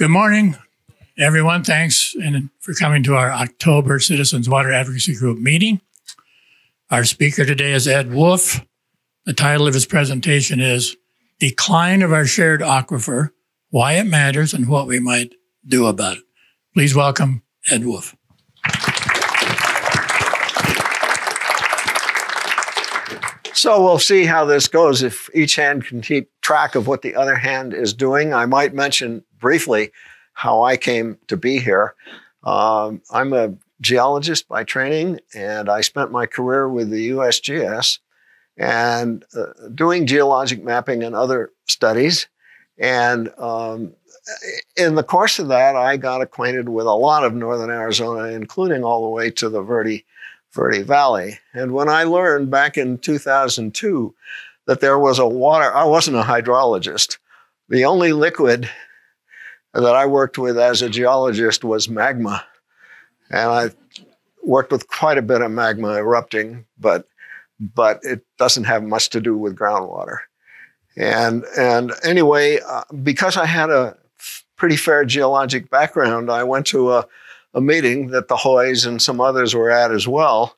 Good morning, everyone. Thanks for coming to our October Citizens Water Advocacy Group meeting. Our speaker today is Ed Wolfe. The title of his presentation is Decline of Our Shared Aquifer, Why It Matters and What We Might Do About It. Please welcome Ed Wolfe. So we'll see how this goes. If each hand can keep track of what the other hand is doing, I might mention briefly how I came to be here. Um, I'm a geologist by training, and I spent my career with the USGS and uh, doing geologic mapping and other studies. And um, in the course of that, I got acquainted with a lot of northern Arizona, including all the way to the Verde Verde Valley. And when I learned back in 2002 that there was a water, I wasn't a hydrologist. The only liquid that I worked with as a geologist was magma. And I worked with quite a bit of magma erupting, but but it doesn't have much to do with groundwater. And and anyway, uh, because I had a pretty fair geologic background, I went to a a meeting that the Hoyes and some others were at as well.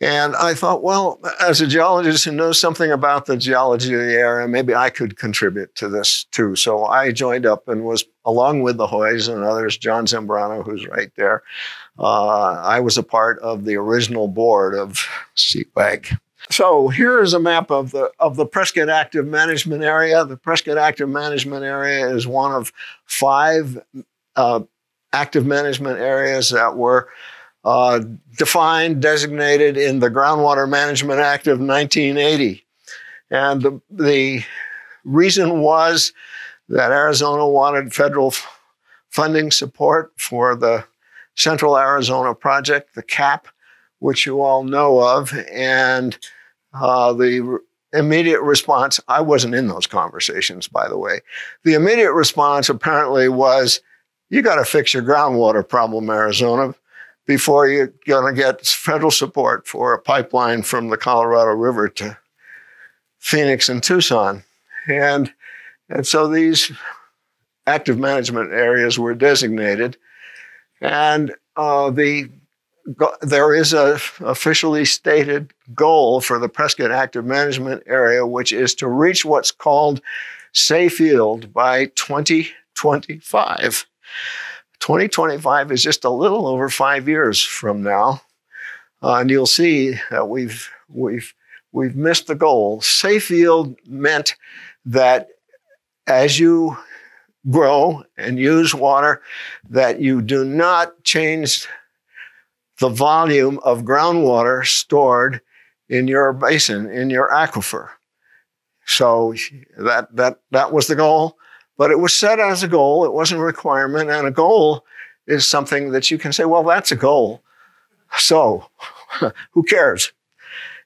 And I thought, well, as a geologist who knows something about the geology of the area, maybe I could contribute to this too. So I joined up and was, along with the Hoyes and others, John Zambrano, who's right there, uh, I was a part of the original board of CWAG. So here is a map of the of the Prescott Active Management Area. The Prescott Active Management Area is one of five uh, active management areas that were uh, defined, designated in the Groundwater Management Act of 1980. And the, the reason was that Arizona wanted federal funding support for the Central Arizona Project, the CAP, which you all know of. And uh, the immediate response, I wasn't in those conversations, by the way. The immediate response apparently was you got to fix your groundwater problem, Arizona, before you're going to get federal support for a pipeline from the Colorado River to Phoenix and Tucson. And, and so these active management areas were designated. And uh, the, there is a officially stated goal for the Prescott Active Management Area, which is to reach what's called safe yield by 2025. 2025 is just a little over five years from now. Uh, and you'll see that we've, we've, we've missed the goal. Safe yield meant that as you grow and use water, that you do not change the volume of groundwater stored in your basin, in your aquifer. So that, that, that was the goal. But it was set as a goal. It wasn't a requirement. And a goal is something that you can say, well, that's a goal. So who cares?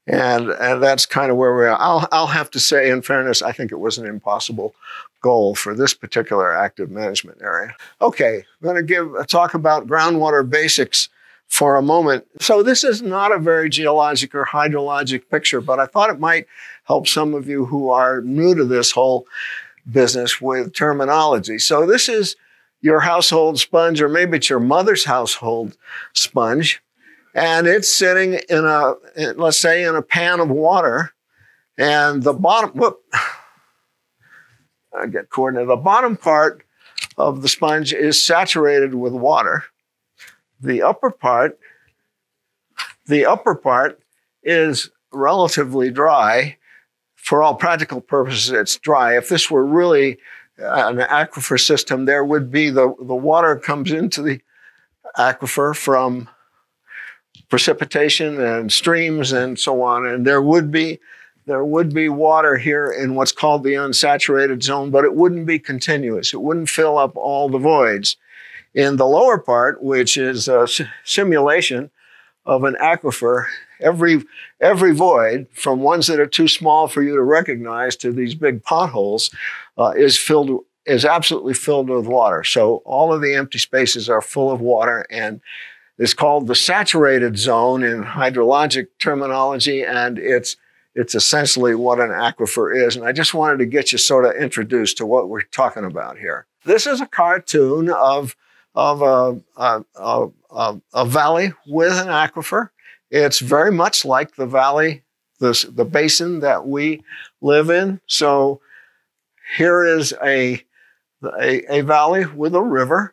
And, and that's kind of where we are. I'll, I'll have to say, in fairness, I think it was an impossible goal for this particular active management area. Okay, I'm going to give a talk about groundwater basics for a moment. So this is not a very geologic or hydrologic picture, but I thought it might help some of you who are new to this whole business with terminology. So this is your household sponge, or maybe it's your mother's household sponge, and it's sitting in a, let's say, in a pan of water, and the bottom, whoop, I get coordinated. The bottom part of the sponge is saturated with water. The upper part, the upper part is relatively dry, for all practical purposes, it's dry. If this were really uh, an aquifer system, there would be the, the water comes into the aquifer from precipitation and streams and so on. And there would be there would be water here in what's called the unsaturated zone, but it wouldn't be continuous. It wouldn't fill up all the voids. In the lower part, which is a simulation of an aquifer, every every void, from ones that are too small for you to recognize to these big potholes, uh, is filled is absolutely filled with water. So all of the empty spaces are full of water, and it's called the saturated zone in hydrologic terminology, and it's it's essentially what an aquifer is. And I just wanted to get you sort of introduced to what we're talking about here. This is a cartoon of, of a, a, a, a valley with an aquifer. It's very much like the valley, the, the basin that we live in. So here is a, a, a valley with a river.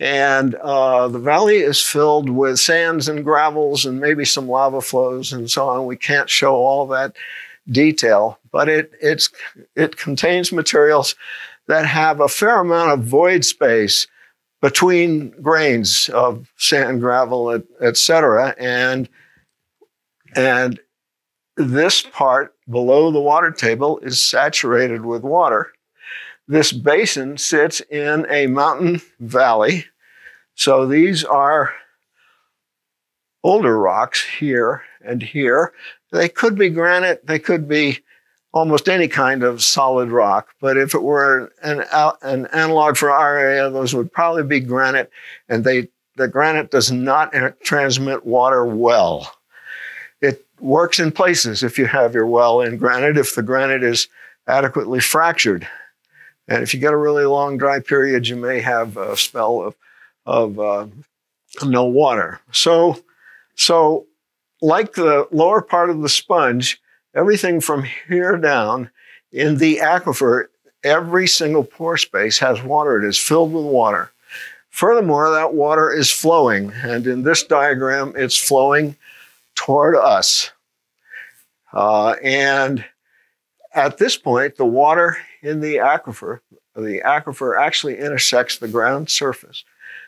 And uh, the valley is filled with sands and gravels and maybe some lava flows and so on. We can't show all that detail, but it, it's, it contains materials that have a fair amount of void space between grains of sand, gravel, etc. And, and this part below the water table is saturated with water. This basin sits in a mountain valley. So these are older rocks here and here. They could be granite, they could be almost any kind of solid rock. But if it were an, an analog for our area, those would probably be granite, and they the granite does not transmit water well. Works in places if you have your well in granite, if the granite is adequately fractured. And if you get a really long dry period, you may have a spell of, of uh, no water. So, so like the lower part of the sponge, everything from here down in the aquifer, every single pore space has water. It is filled with water. Furthermore, that water is flowing. And in this diagram, it's flowing toward us. Uh, and at this point, the water in the aquifer, the aquifer actually intersects the ground surface.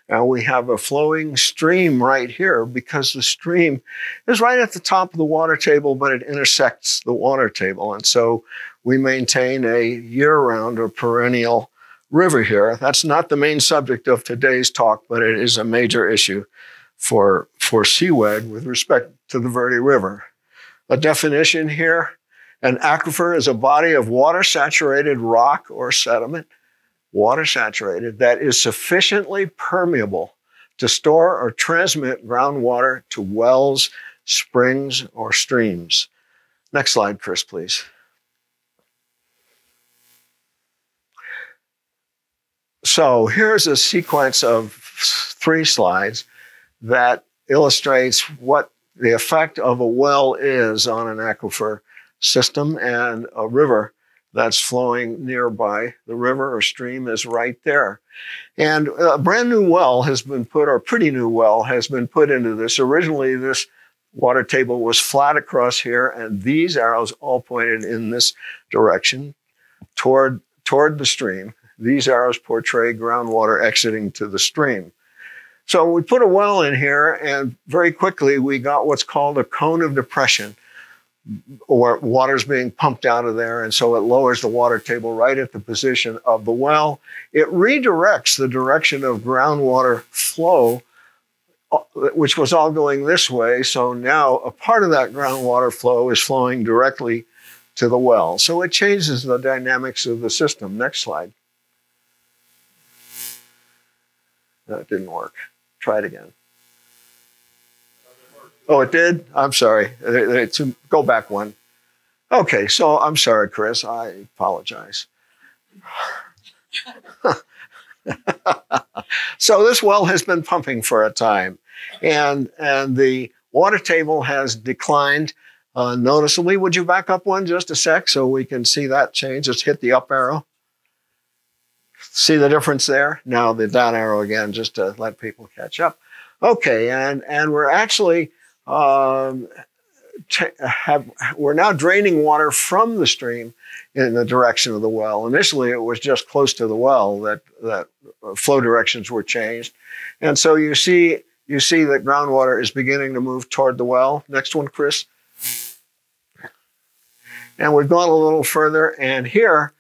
And we have a flowing stream right here because the stream is right at the top of the water table, but it intersects the water table. And so we maintain a year round or perennial river here. That's not the main subject of today's talk, but it is a major issue for, for CWAG with respect to the Verde River. A definition here an aquifer is a body of water saturated rock or sediment, water saturated, that is sufficiently permeable to store or transmit groundwater to wells, springs, or streams. Next slide, Chris, please. So here's a sequence of three slides that illustrates what the effect of a well is on an aquifer system and a river that's flowing nearby. The river or stream is right there. And a brand new well has been put, or a pretty new well has been put into this. Originally, this water table was flat across here, and these arrows all pointed in this direction toward, toward the stream. These arrows portray groundwater exiting to the stream. So we put a well in here, and very quickly we got what's called a cone of depression or water's being pumped out of there. And so it lowers the water table right at the position of the well. It redirects the direction of groundwater flow, uh, which was all going this way. So now a part of that groundwater flow is flowing directly to the well. So it changes the dynamics of the system. Next slide. That didn't work. Try it again. Oh, it did? I'm sorry. To go back one. Okay, so I'm sorry, Chris. I apologize. so this well has been pumping for a time, and and the water table has declined uh, noticeably. Would you back up one just a sec so we can see that change? Just hit the up arrow. See the difference there? Now the down arrow again, just to let people catch up. Okay, and and we're actually um, have, we're now draining water from the stream in the direction of the well. Initially, it was just close to the well that, that flow directions were changed. And so you see, you see that groundwater is beginning to move toward the well. Next one, Chris. And we've gone a little further, and here,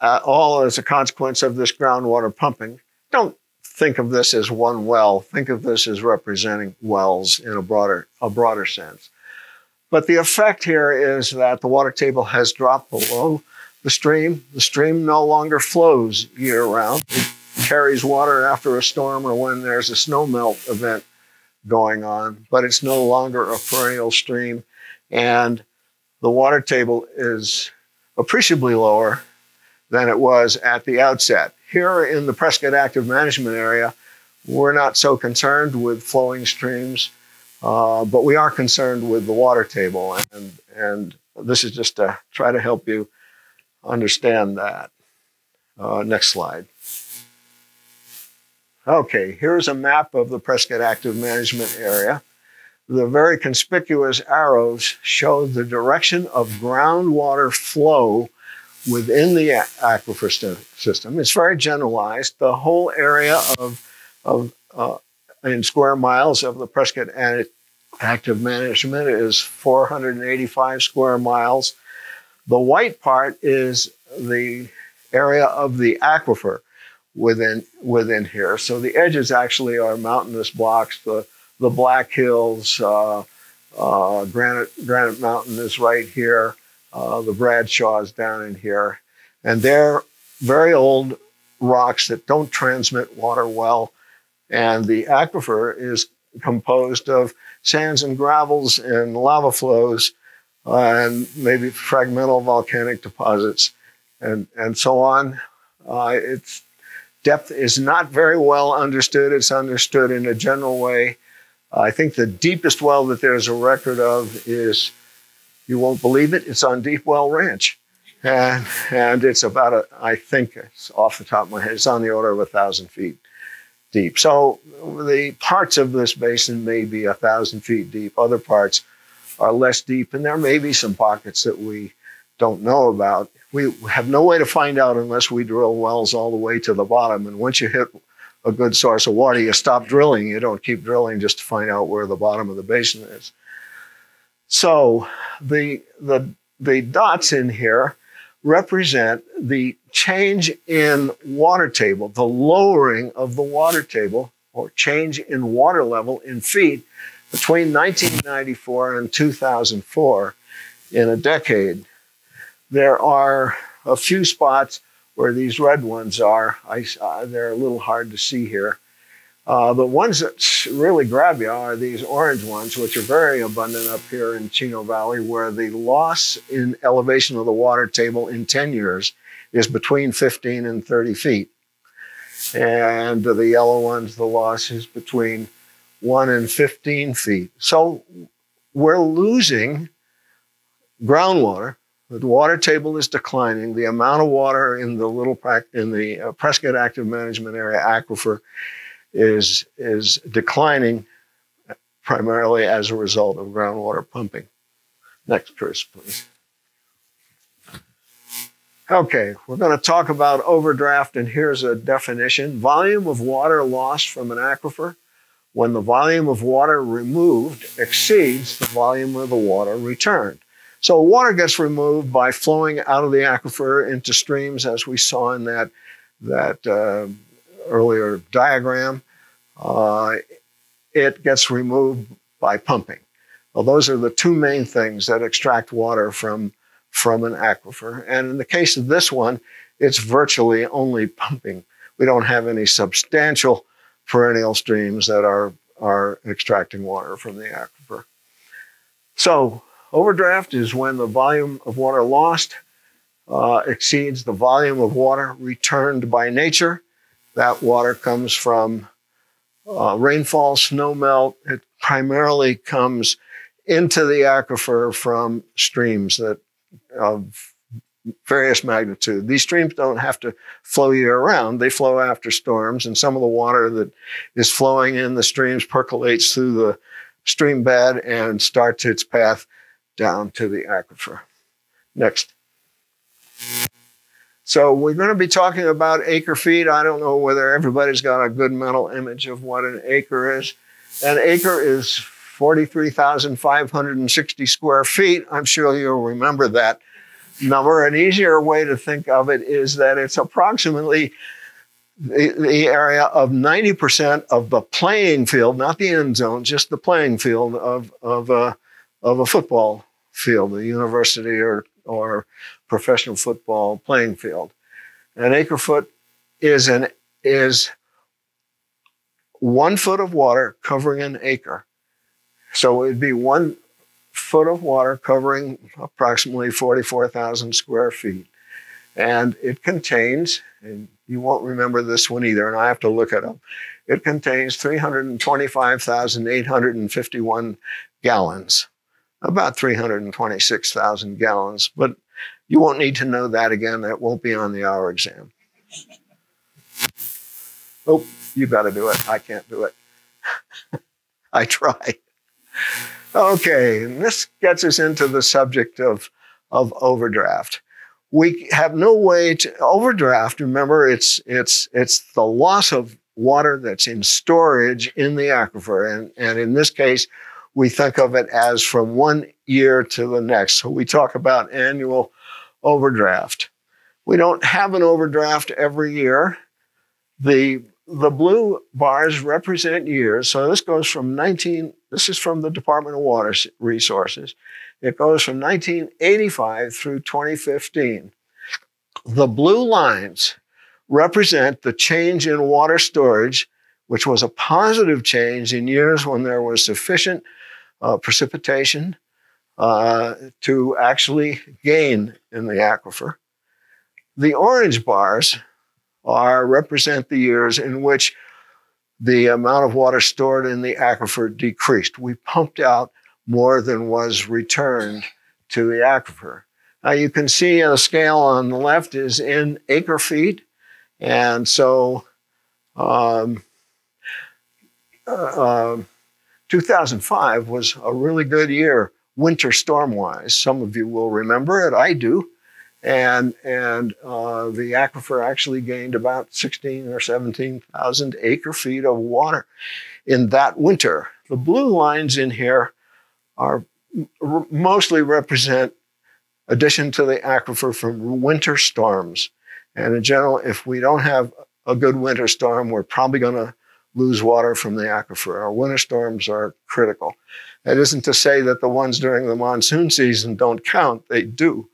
uh, all as a consequence of this groundwater pumping. Don't think of this as one well. Think of this as representing wells in a broader, a broader sense. But the effect here is that the water table has dropped below the stream. The stream no longer flows year round. It carries water after a storm or when there's a snowmelt event going on, but it's no longer a perennial stream. And the water table is appreciably lower than it was at the outset. Here in the Prescott Active Management Area, we're not so concerned with flowing streams, uh, but we are concerned with the water table. And, and this is just to try to help you understand that. Uh, next slide. Okay, here's a map of the Prescott Active Management Area. The very conspicuous arrows show the direction of groundwater flow within the aquifer system. It's very generalized. The whole area of, of uh, in square miles of the Prescott Active Management is 485 square miles. The white part is the area of the aquifer within within here. So the edges actually are mountainous blocks. The the Black Hills, uh, uh, Granite Granite Mountain is right here. Uh, the Bradshaws down in here, and they're very old rocks that don't transmit water well. And the aquifer is composed of sands and gravels and lava flows uh, and maybe fragmental volcanic deposits and, and so on. Uh, its depth is not very well understood. It's understood in a general way. I think the deepest well that there's a record of is, you won't believe it, it's on Deep Well Ranch. And, and it's about, a, I think it's off the top of my head, it's on the order of a thousand feet deep. So the parts of this basin may be a thousand feet deep. Other parts are less deep, and there may be some pockets that we don't know about we have no way to find out unless we drill wells all the way to the bottom. And once you hit a good source of water, you stop drilling. You don't keep drilling just to find out where the bottom of the basin is. So the, the, the dots in here represent the change in water table, the lowering of the water table or change in water level in feet between 1994 and 2004 in a decade. There are a few spots where these red ones are. I, uh, they're a little hard to see here. Uh, the ones that really grab you are these orange ones, which are very abundant up here in Chino Valley, where the loss in elevation of the water table in 10 years is between 15 and 30 feet. And the yellow ones, the loss is between 1 and 15 feet. So we're losing groundwater the water table is declining. The amount of water in the little in the uh, Prescott Active Management Area aquifer is is declining primarily as a result of groundwater pumping. Next, Chris, please. Okay, we're going to talk about overdraft, and here's a definition volume of water lost from an aquifer when the volume of water removed exceeds the volume of the water returned. So water gets removed by flowing out of the aquifer into streams, as we saw in that, that uh, earlier diagram. Uh, it gets removed by pumping. Well, those are the two main things that extract water from, from an aquifer. And in the case of this one, it's virtually only pumping. We don't have any substantial perennial streams that are, are extracting water from the aquifer. So Overdraft is when the volume of water lost uh, exceeds the volume of water returned by nature. That water comes from uh, rainfall, snowmelt. It primarily comes into the aquifer from streams that of various magnitude. These streams don't have to flow year round. They flow after storms, and some of the water that is flowing in the streams percolates through the stream bed and starts its path down to the aquifer. Next. So we're going to be talking about acre feet. I don't know whether everybody's got a good mental image of what an acre is. An acre is 43,560 square feet. I'm sure you'll remember that number. An easier way to think of it is that it's approximately the, the area of 90% of the playing field, not the end zone, just the playing field of, of uh, of a football field, a university or, or professional football playing field. An acre foot is an is one foot of water covering an acre. So it'd be one foot of water covering approximately 44,000 square feet. And it contains, and you won't remember this one either, and I have to look it up. It contains 325,851 gallons, about 326,000 gallons, but you won't need to know that again. That won't be on the hour exam. Oh, you got to do it. I can't do it. I try. Okay, and this gets us into the subject of, of overdraft. We have no way to overdraft. Remember, it's it's it's the loss of water that's in storage in the aquifer, and and in this case, we think of it as from one year to the next. So we talk about annual overdraft. We don't have an overdraft every year. The the blue bars represent years. So this goes from 19, this is from the Department of Water Resources. It goes from 1985 through 2015. The blue lines represent the change in water storage, which was a positive change in years when there was sufficient uh, precipitation uh, to actually gain in the aquifer. The orange bars are represent the years in which the amount of water stored in the aquifer decreased. We pumped out more than was returned to the aquifer. Now you can see the scale on the left is in acre feet. And so um, uh, 2005 was a really good year winter storm wise. Some of you will remember it, I do and and uh, the aquifer actually gained about 16 or 17,000 acre feet of water in that winter. The blue lines in here are mostly represent addition to the aquifer from winter storms. And in general, if we don't have a good winter storm, we're probably going to lose water from the aquifer. Our winter storms are critical. That isn't to say that the ones during the monsoon season don't count, they do.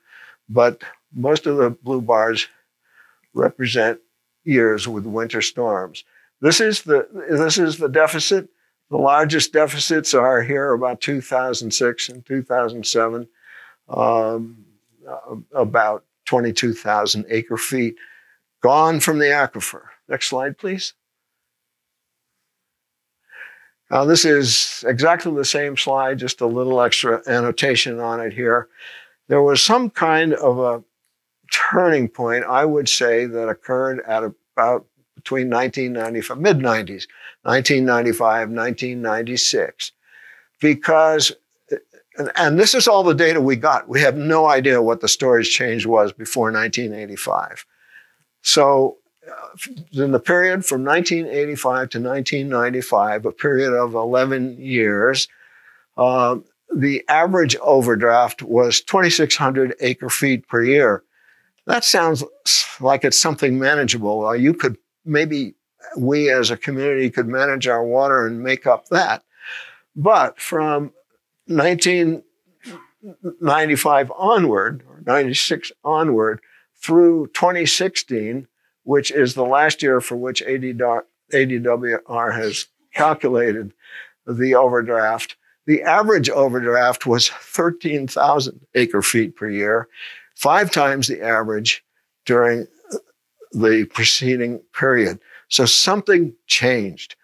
But most of the blue bars represent years with winter storms. This is the this is the deficit. The largest deficits are here about 2006 and 2007, um, about 22,000 acre feet gone from the aquifer. Next slide, please. Now, this is exactly the same slide, just a little extra annotation on it here. There was some kind of a turning point, I would say, that occurred at about between 1995, mid 90s, 1995, 1996, because, and, and this is all the data we got. We have no idea what the storage change was before 1985. So, uh, in the period from 1985 to 1995, a period of 11 years, uh, the average overdraft was 2,600 acre feet per year. That sounds like it's something manageable. Uh, you could maybe we as a community could manage our water and make up that. But from 1995 onward, or 96 onward, through 2016, which is the last year for which ADWR has calculated the overdraft, the average overdraft was 13,000 acre feet per year five times the average during the preceding period. So something changed.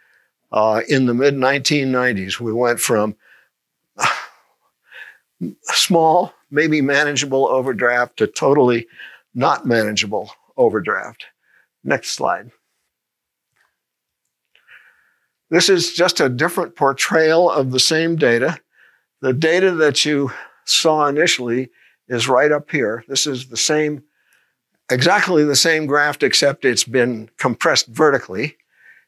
Uh, in the mid 1990s, we went from small, maybe manageable overdraft to totally not manageable overdraft. Next slide. This is just a different portrayal of the same data. The data that you saw initially is right up here. This is the same, exactly the same graph, except it's been compressed vertically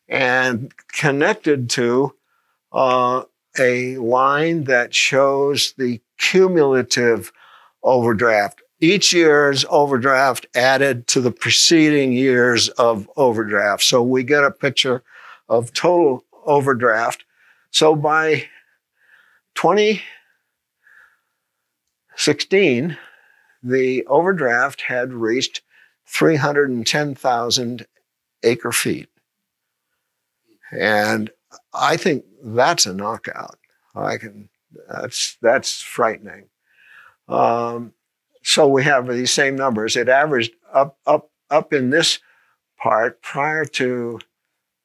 and connected to uh, a line that shows the cumulative overdraft. Each year's overdraft added to the preceding years of overdraft. So we get a picture of total overdraft. So by 2016, the overdraft had reached 310,000 acre feet. And I think that's a knockout. I can That's that's frightening. Um, so we have these same numbers. It averaged up up up in this part prior to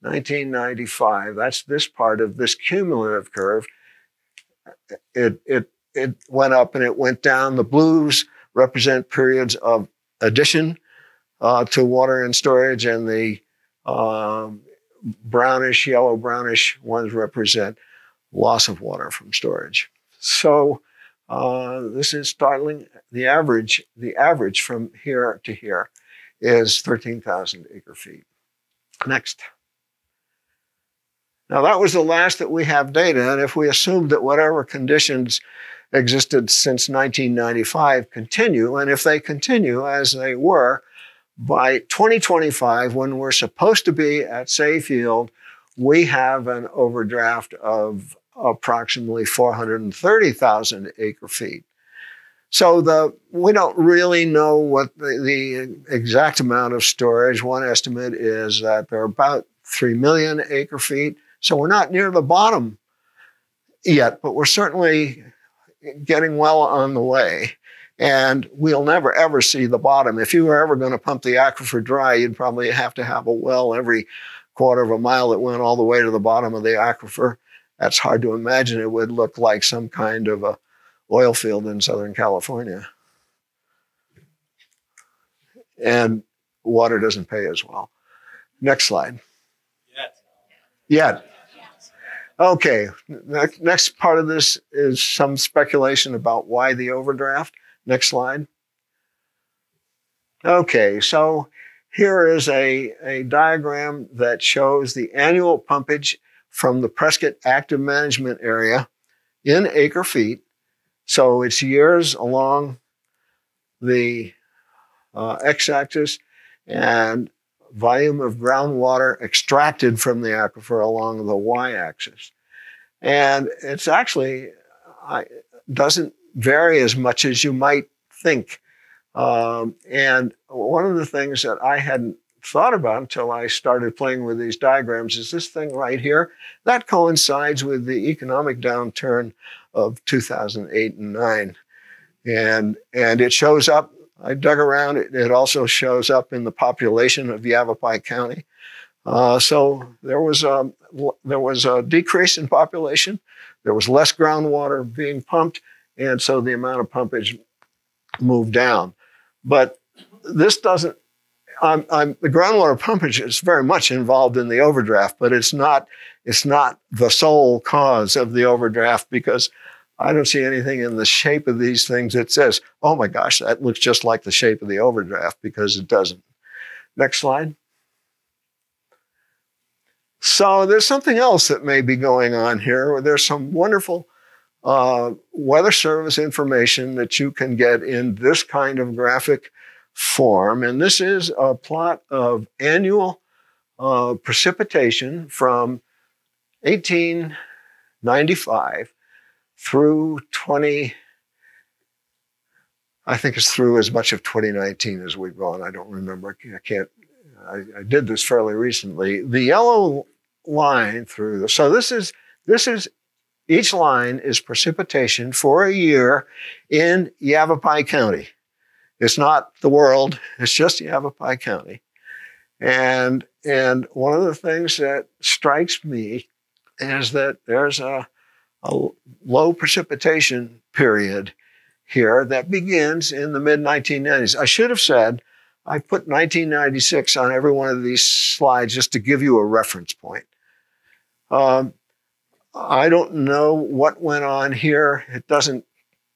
1995. That's this part of this cumulative curve. It it it went up and it went down. The blues represent periods of addition uh, to water and storage, and the um, brownish, yellow brownish ones represent loss of water from storage. So uh, this is startling. The average, the average from here to here is 13,000 acre feet. Next. Now that was the last that we have data, and if we assume that whatever conditions existed since 1995 continue, and if they continue as they were, by 2025, when we're supposed to be at safe yield, we have an overdraft of approximately 430,000 acre feet. So the we don't really know what the, the, exact amount of storage. One estimate is that there are about 3 million acre feet. So we're not near the bottom yet, but we're certainly getting well on the way. And we'll never ever see the bottom. If you were ever going to pump the aquifer dry, you'd probably have to have a well every quarter of a mile that went all the way to the bottom of the aquifer. That's hard to imagine. It would look like some kind of a oil field in Southern California. And water doesn't pay as well. Next slide. Yet. Okay, next part of this is some speculation about why the overdraft. Next slide. Okay, so here is a, a diagram that shows the annual pumpage from the Prescott Active Management Area in acre feet. So it's years along the uh, x-axis and volume of groundwater extracted from the aquifer along the y-axis. And it's actually I, doesn't vary as much as you might think. Um, and one of the things that I hadn't thought about until I started playing with these diagrams is this thing right here. That coincides with the economic downturn of 2008 and 9. And, and it shows up I dug around. It, it also shows up in the population of Yavapai County. Uh, so there was a, there was a decrease in population. There was less groundwater being pumped, and so the amount of pumpage moved down. But this doesn't. I'm, I'm, the groundwater pumpage is very much involved in the overdraft, but it's not. It's not the sole cause of the overdraft because I don't see anything in the shape of these things that says, oh my gosh, that looks just like the shape of the overdraft because it doesn't. Next slide. So there's something else that may be going on here. There's some wonderful uh, Weather Service information that you can get in this kind of graphic form. And this is a plot of annual uh, precipitation from 1895 through 20, I think it's through as much of 2019 as we've gone. I don't remember. I can't, I, I did this fairly recently. The yellow line through the, so this is, this is, each line is precipitation for a year in Yavapai County. It's not the world, it's just Yavapai County. And, and one of the things that strikes me is that there's a, a low precipitation period here that begins in the mid 1990s. I should have said I put 1996 on every one of these slides just to give you a reference point. Um, I don't know what went on here. It doesn't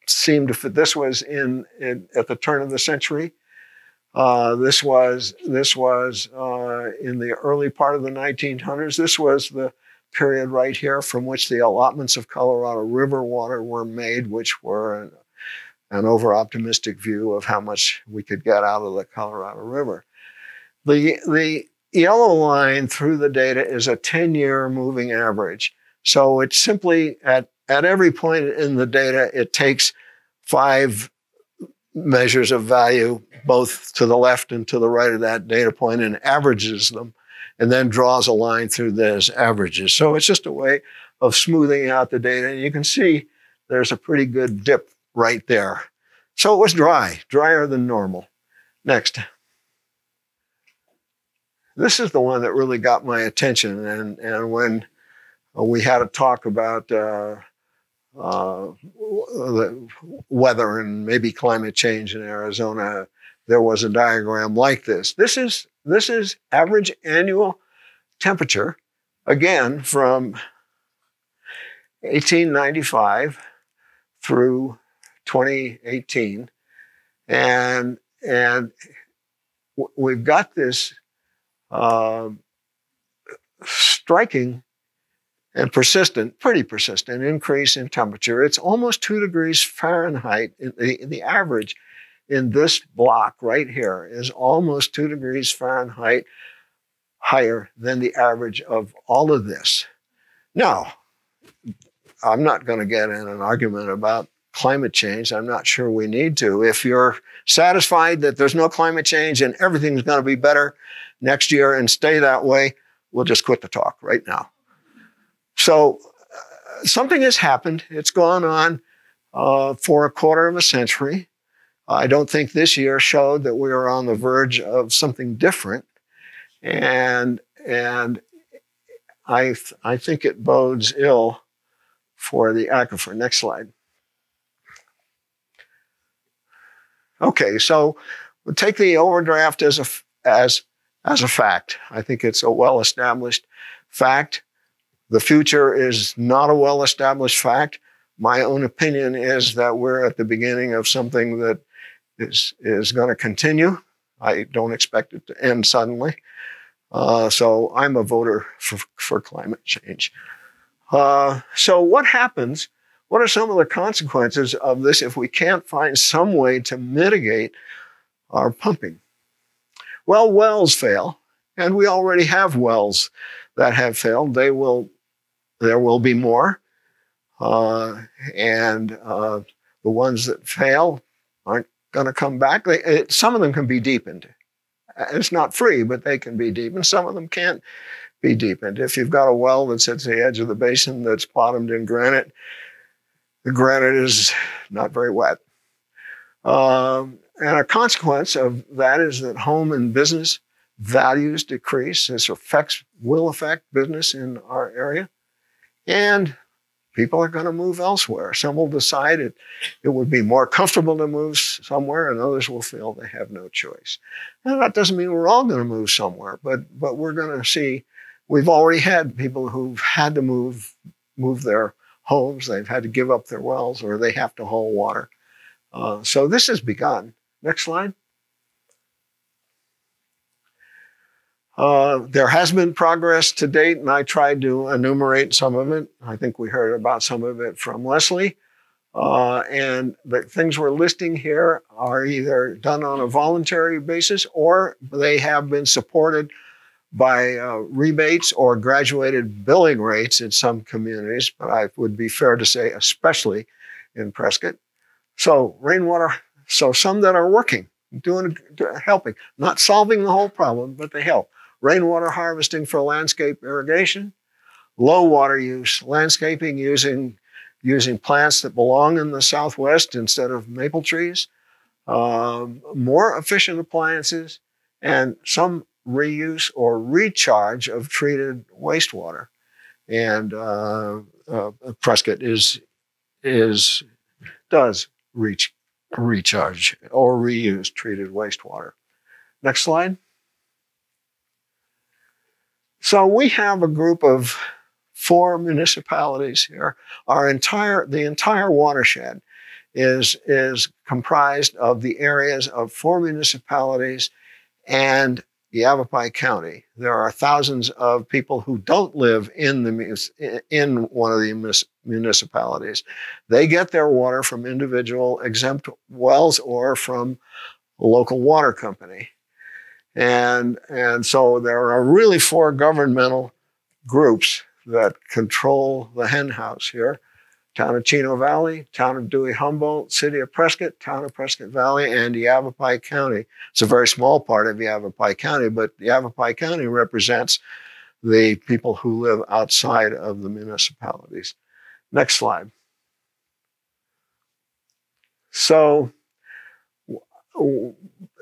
seem to fit. This was in, in at the turn of the century. Uh, this was this was uh, in the early part of the 1900s. This was the period right here from which the allotments of Colorado River water were made, which were an, an over optimistic view of how much we could get out of the Colorado River. The, the yellow line through the data is a 10 year moving average. So it's simply at, at every point in the data, it takes five measures of value, both to the left and to the right of that data point, and averages them and then draws a line through those averages. So it's just a way of smoothing out the data. And you can see there's a pretty good dip right there. So it was dry, drier than normal. Next. This is the one that really got my attention. And, and when we had a talk about uh, uh, the weather and maybe climate change in Arizona, there was a diagram like this. This is, this is average annual temperature, again, from 1895 through 2018. And, and we've got this uh, striking and persistent, pretty persistent increase in temperature. It's almost two degrees Fahrenheit. The, the average in this block right here is almost two degrees Fahrenheit higher than the average of all of this. Now, I'm not going to get in an argument about climate change. I'm not sure we need to. If you're satisfied that there's no climate change and everything's going to be better next year and stay that way, we'll just quit the talk right now. So uh, something has happened. It's gone on uh, for a quarter of a century. I don't think this year showed that we are on the verge of something different, and and I th- I think it bodes ill for the aquifer. Next slide. Okay, so we'll take the overdraft as a as as a fact. I think it's a well established fact. The future is not a well established fact. My own opinion is that we're at the beginning of something that is, is going to continue. I don't expect it to end suddenly. Uh, so I'm a voter for, for climate change. Uh, so what happens? What are some of the consequences of this if we can't find some way to mitigate our pumping? Well, wells fail, and we already have wells that have failed. They will there will be more. Uh, and uh, the ones that fail aren't going to come back. They, it, some of them can be deepened. It's not free, but they can be deepened. Some of them can't be deepened. If you've got a well that's at the edge of the basin that's bottomed in granite, the granite is not very wet. Um, and a consequence of that is that home and business values decrease. This affects, will affect business in our area. And people are going to move elsewhere. Some will decide it, it would be more comfortable to move somewhere, and others will feel they have no choice. And that doesn't mean we're all going to move somewhere, but, but we're going to see, we've already had people who've had to move, move their homes, they've had to give up their wells, or they have to haul water. Uh, so this has begun. Next slide. Uh, there has been progress to date, and I tried to enumerate some of it. I think we heard about some of it from Leslie. Uh, and the things we're listing here are either done on a voluntary basis or they have been supported by uh, rebates or graduated billing rates in some communities, but I would be fair to say, especially in Prescott. So, rainwater, so some that are working, doing, helping, not solving the whole problem, but they help rainwater harvesting for landscape irrigation, low water use landscaping using, using plants that belong in the Southwest instead of maple trees, um, more efficient appliances, and some reuse or recharge of treated wastewater. And uh, uh, Prescott is, is, does reach, recharge or reuse treated wastewater. Next slide. So we have a group of four municipalities here. Our entire, the entire watershed is, is comprised of the areas of four municipalities and Yavapai County. There are thousands of people who don't live in the in one of the municipalities. They get their water from individual exempt wells or from a local water company. And, and so there are really four governmental groups that control the hen house here. Town of Chino Valley, Town of Dewey Humboldt, City of Prescott, Town of Prescott Valley, and Yavapai County. It's a very small part of Yavapai County, but Yavapai County represents the people who live outside of the municipalities. Next slide. so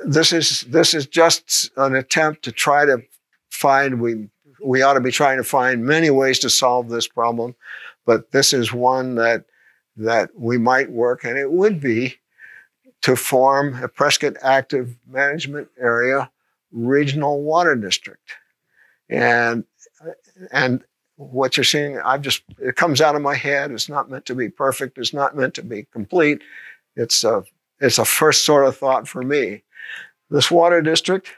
this is this is just an attempt to try to find we we ought to be trying to find many ways to solve this problem, but this is one that that we might work, and it would be to form a Prescott Active Management Area Regional Water District, and and what you're seeing, I've just it comes out of my head. It's not meant to be perfect. It's not meant to be complete. It's a it's a first sort of thought for me. This water district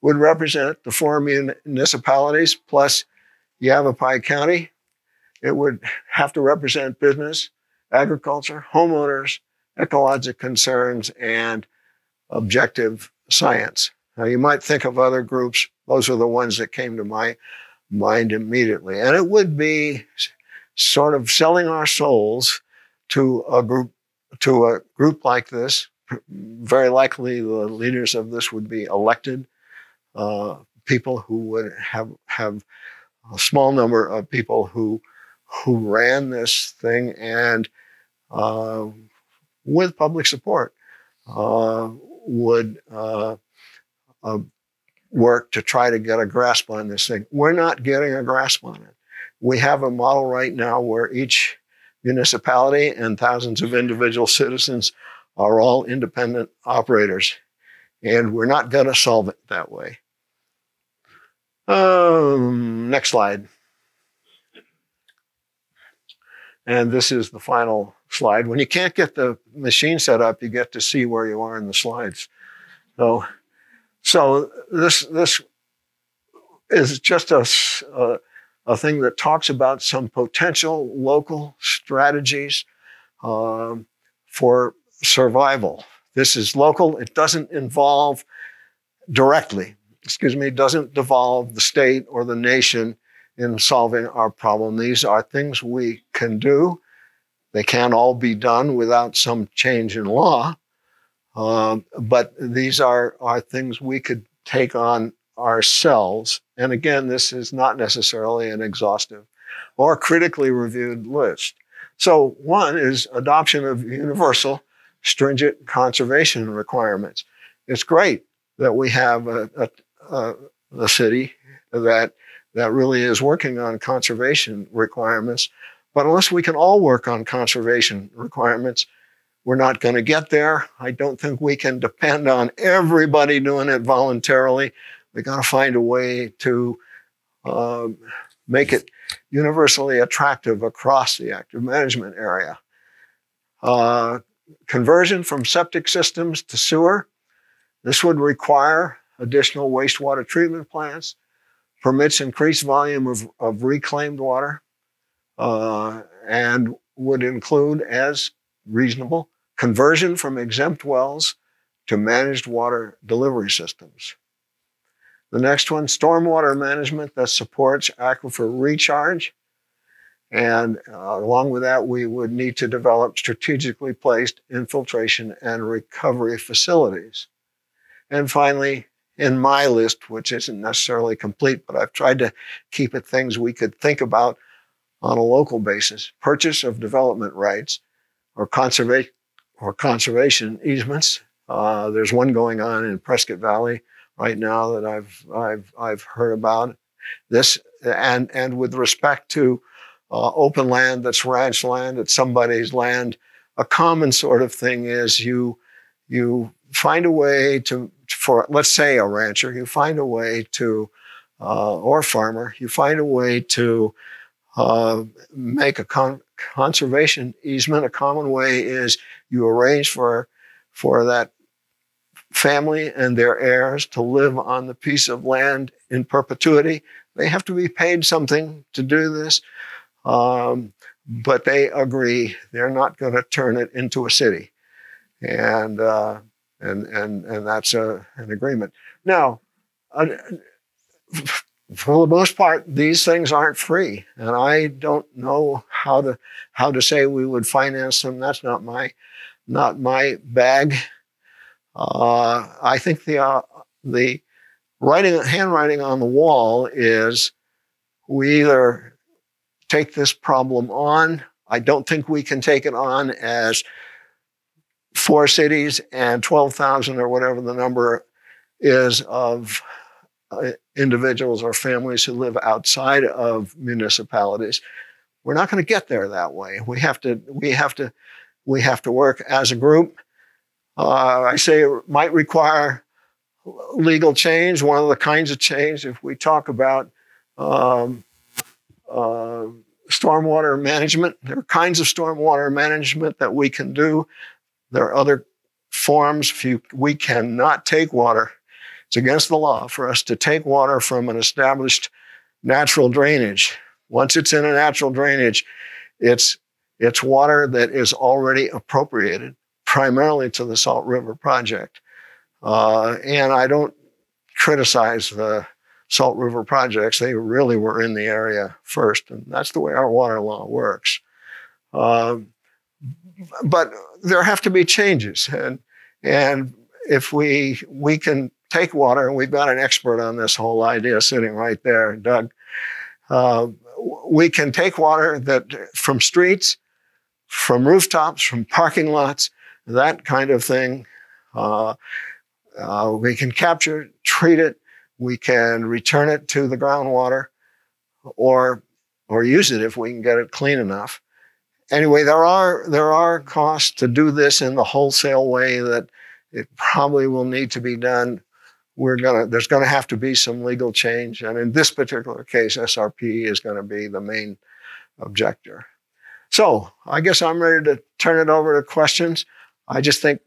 would represent the four municipalities plus Yavapai County. It would have to represent business, agriculture, homeowners, ecologic concerns, and objective science. Now, you might think of other groups. Those are the ones that came to my mind immediately. And it would be sort of selling our souls to a group to a group like this. Very likely, the leaders of this would be elected uh, people who would have have a small number of people who who ran this thing and uh, with public support uh, would uh, uh, work to try to get a grasp on this thing. We're not getting a grasp on it. We have a model right now where each municipality and thousands of individual citizens are all independent operators. And we're not going to solve it that way. Um, next slide. And this is the final slide. When you can't get the machine set up, you get to see where you are in the slides. So, so this this is just a, a a thing that talks about some potential local strategies um, for survival. This is local. It doesn't involve directly, excuse me, doesn't devolve the state or the nation in solving our problem. These are things we can do. They can't all be done without some change in law. Um, but these are, are things we could take on ourselves. And again, this is not necessarily an exhaustive or critically reviewed list. So, one is adoption of universal stringent conservation requirements. It's great that we have a, a, a, a city that, that really is working on conservation requirements. But unless we can all work on conservation requirements, we're not going to get there. I don't think we can depend on everybody doing it voluntarily. We got to find a way to um, make it universally attractive across the active management area. Uh, conversion from septic systems to sewer. This would require additional wastewater treatment plants, permits increased volume of, of reclaimed water, uh, and would include, as reasonable, conversion from exempt wells to managed water delivery systems. The next one, stormwater management that supports aquifer recharge. And uh, along with that, we would need to develop strategically placed infiltration and recovery facilities. And finally, in my list, which isn't necessarily complete, but I've tried to keep it things we could think about on a local basis purchase of development rights or, conserva- or conservation easements. Uh, there's one going on in Prescott Valley right now that I've I've I've heard about this and and with respect to uh, open land that's ranch land it's somebody's land. A common sort of thing is you you find a way to for let's say a rancher you find a way to uh, or farmer you find a way to uh, make a con- conservation easement. A common way is you arrange for for that family and their heirs to live on the piece of land in perpetuity. They have to be paid something to do this, um, but they agree they're not going to turn it into a city, and uh, and and and that's a, an agreement. Now, uh, for the most part, these things aren't free, and I don't know how to how to say we would finance them. That's not my not my bag. Uh, I think the uh, the writing handwriting on the wall is we either take this problem on. I don't think we can take it on as four cities and 12,000 or whatever the number is of uh, individuals or families who live outside of municipalities. We're not going to get there that way. We have to, we have to, we have to work as a group. Uh, I say it might require legal change. One of the kinds of change, if we talk about um, uh, stormwater management, there are kinds of stormwater management that we can do. There are other forms. If you, we cannot take water, it's against the law for us to take water from an established natural drainage. Once it's in a natural drainage, it's it's water that is already appropriated primarily to the Salt River Project. Uh, and I don't criticize the Salt River projects. They really were in the area first, and that's the way our water law works. Um, but there have to be changes, and and if we we can take water, and we've got an expert on this whole idea sitting right there, Doug. Uh, we can take water that from streets, from rooftops, from parking lots, that kind of thing. Uh, uh, we can capture, treat it, we can return it to the groundwater, or or use it if we can get it clean enough. Anyway, there are there are costs to do this in the wholesale way that it probably will need to be done. We're gonna there's gonna have to be some legal change, and in this particular case, SRP is going to be the main objector. So I guess I'm ready to turn it over to questions. I just think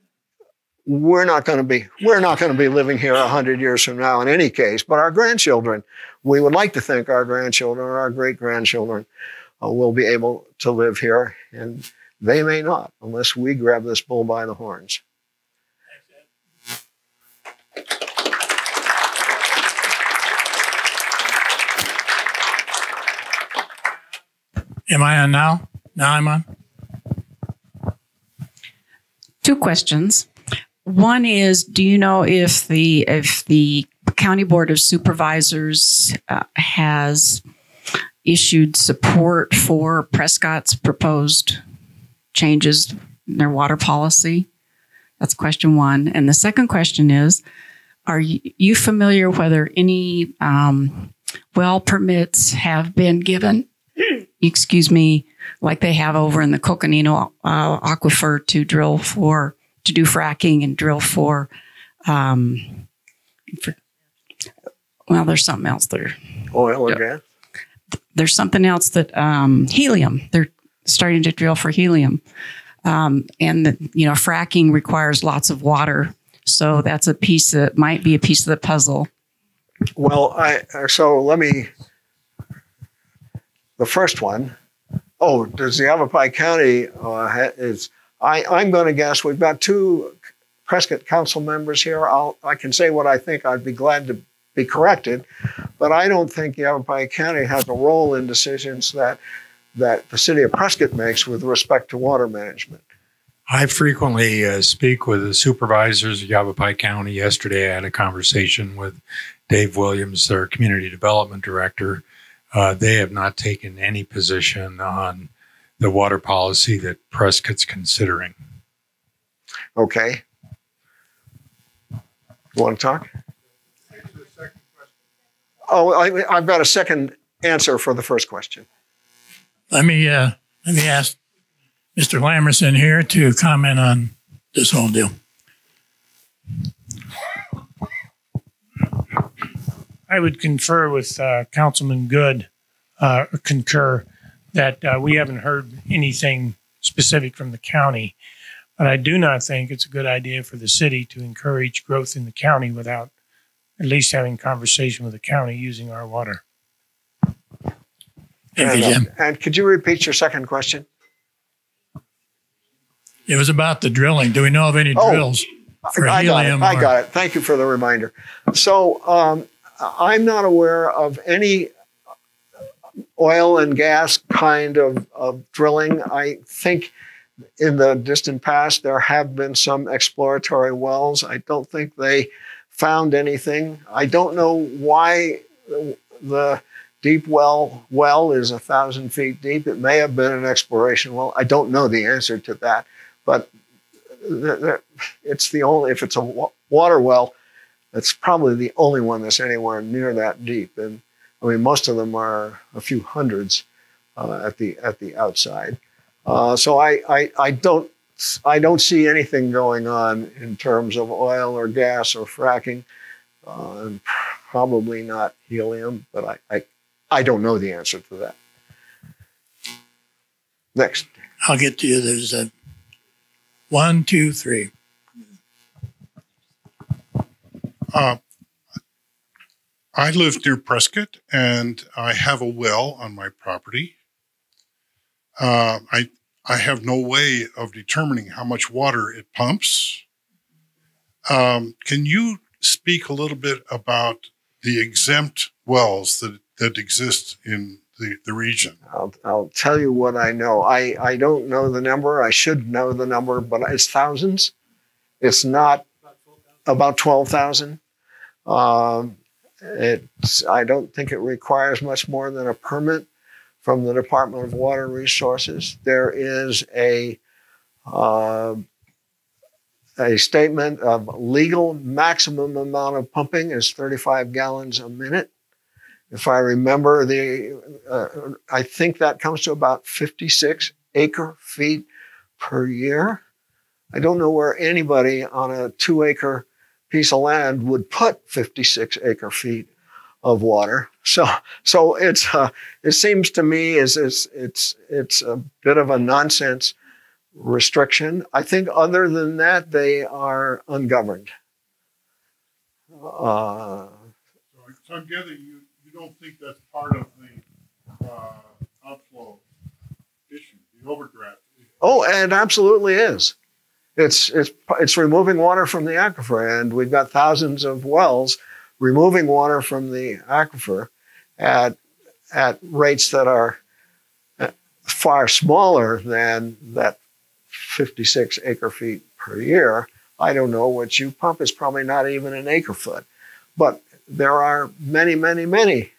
we're not going to be we're not going to be living here a hundred years from now in any case. But our grandchildren, we would like to think our grandchildren or our great grandchildren uh, will be able to live here, and they may not unless we grab this bull by the horns. Am I on now? Now I'm on. Two questions. One is, do you know if the if the county board of supervisors uh, has issued support for Prescott's proposed changes in their water policy? That's question one. And the second question is, are you familiar whether any um, well permits have been given? excuse me, like they have over in the Coconino uh, aquifer to drill for to do fracking and drill for, um, for well, there's something else there. Oil or gas? There's something else that um, helium. They're starting to drill for helium, um, and the, you know, fracking requires lots of water, so that's a piece that might be a piece of the puzzle. Well, I so let me. The first one, oh, does the Yavapai County uh, is I, I'm going to guess we've got two Prescott council members here. I'll, I can say what I think. I'd be glad to be corrected, but I don't think Yavapai County has a role in decisions that that the city of Prescott makes with respect to water management. I frequently uh, speak with the supervisors of Yavapai County. Yesterday, I had a conversation with Dave Williams, their community development director. Uh, they have not taken any position on the water policy that Prescott's considering. Okay. You want to talk? Oh, I, have got a second answer for the first question. Let me uh, let me ask Mr. Lamerson here to comment on this whole deal. I would confer with uh, Councilman Goode, uh, concur that uh, we haven't heard anything specific from the county. But I do not think it's a good idea for the city to encourage growth in the county without at least having conversation with the county using our water. Thank you, Jim. And could you repeat your second question? It was about the drilling. Do we know of any Oh, drills for I got it. I or- got it. Thank you for the reminder. So um, I'm not aware of any oil and gas kind of, of drilling. I think in the distant past there have been some exploratory wells. I don't think they found anything. I don't know why the deep well well is a thousand feet deep. It may have been an exploration well. I don't know the answer to that, but it's the only, if it's a water well, it's probably the only one that's anywhere near that deep. And I mean, most of them are a few hundreds uh, at the at the outside. Uh, so I, I I don't I don't see anything going on in terms of oil or gas or fracking, uh, and probably not helium. But I, I I don't know the answer to that. Next. I'll get to you. There's a one, two, three. Uh, I live near Prescott and I have a well on my property. Uh, I I have no way of determining how much water it pumps. Um, can you speak a little bit about the exempt wells that, that exist in the, the region? I'll, I'll tell you what I know. I, I don't know the number. I should know the number, but it's thousands. It's not about 12,000. Um, it's, I don't think it requires much more than a permit from the Department of Water Resources. There is a, uh, a statement of legal maximum amount of pumping is 35 gallons a minute. If I remember the, uh, I think that comes to about 56 acre feet per year. I don't know where anybody on a two acre piece of land would put 56 acre feet of water. So, so it's uh, it seems to me is it's it's it's a bit of a nonsense restriction. I think other than that, they are ungoverned. Uh, So, so I'm gathering you, you don't think that's part of the uh, outflow issue, the overdraft. oh, it absolutely is. It's it's it's removing water from the aquifer, and we've got thousands of wells removing water from the aquifer at at rates that are uh, far smaller than that 56 acre feet per year. I don't know what you pump is probably not even an acre foot, but there are many, many, many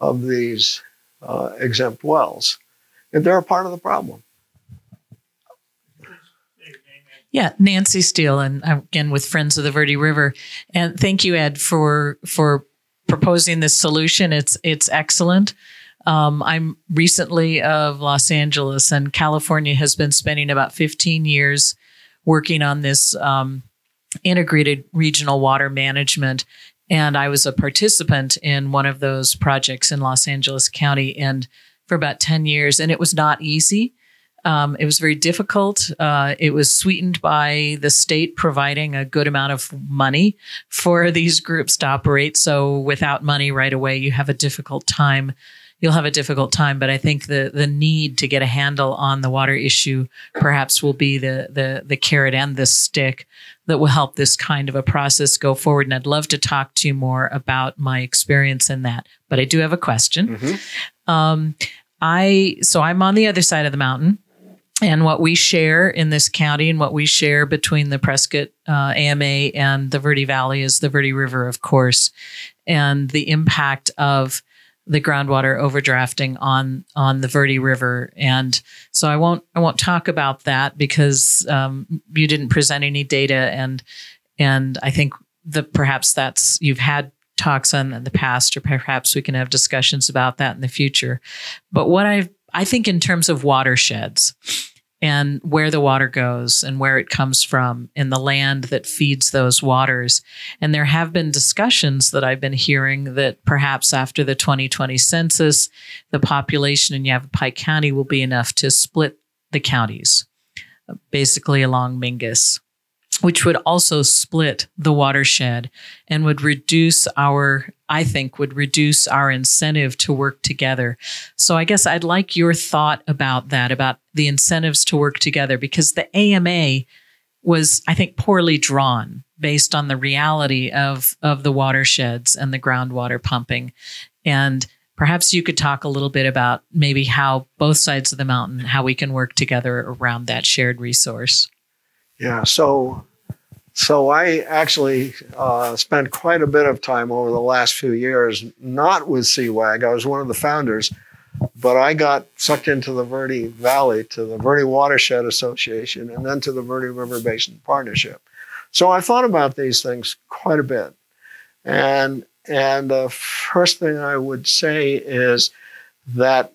of these uh, exempt wells, and they're a part of the problem. Yeah, Nancy Steele, and again with Friends of the Verde River, and thank you, Ed, for for proposing this solution. It's it's excellent. Um, I'm recently of Los Angeles, and California has been spending about 15 years working on this um, integrated regional water management. And I was a participant in one of those projects in Los Angeles County, and for about 10 years, and it was not easy. Um, it was very difficult. Uh, it was sweetened by the state providing a good amount of money for these groups to operate. So without money right away, you have a difficult time. You'll have a difficult time. But I think the the need to get a handle on the water issue perhaps will be the the the carrot and the stick that will help this kind of a process go forward. And I'd love to talk to you more about my experience in that. But I do have a question. Um, I so I'm on the other side of the mountain, and what we share in this county and what we share between the Prescott uh, AMA and the Verde Valley is the Verde River, of course, and the impact of the groundwater overdrafting on on the Verde River. And so I won't I won't talk about that because um, you didn't present any data, and and I think that perhaps that's you've had talks on in the past, or perhaps we can have discussions about that in the future. But what I I think in terms of watersheds and where the water goes and where it comes from and the land that feeds those waters. And there have been discussions that I've been hearing that perhaps after the 2020 census, the population in Yavapai County will be enough to split the counties, basically along Mingus which would also split the watershed and would reduce our, I think, would reduce our incentive to work together. So I guess I'd like your thought about that, about the incentives to work together, because the AMA was, I think, poorly drawn based on the reality of, of the watersheds and the groundwater pumping. And perhaps you could talk a little bit about maybe how both sides of the mountain, how we can work together around that shared resource. Yeah, so so I actually uh, spent quite a bit of time over the last few years, not with CWAG. I was one of the founders but I got sucked into the Verde Valley, to the Verde Watershed Association, and then to the Verde River Basin Partnership. So I thought about these things quite a bit. And, and the first thing I would say is that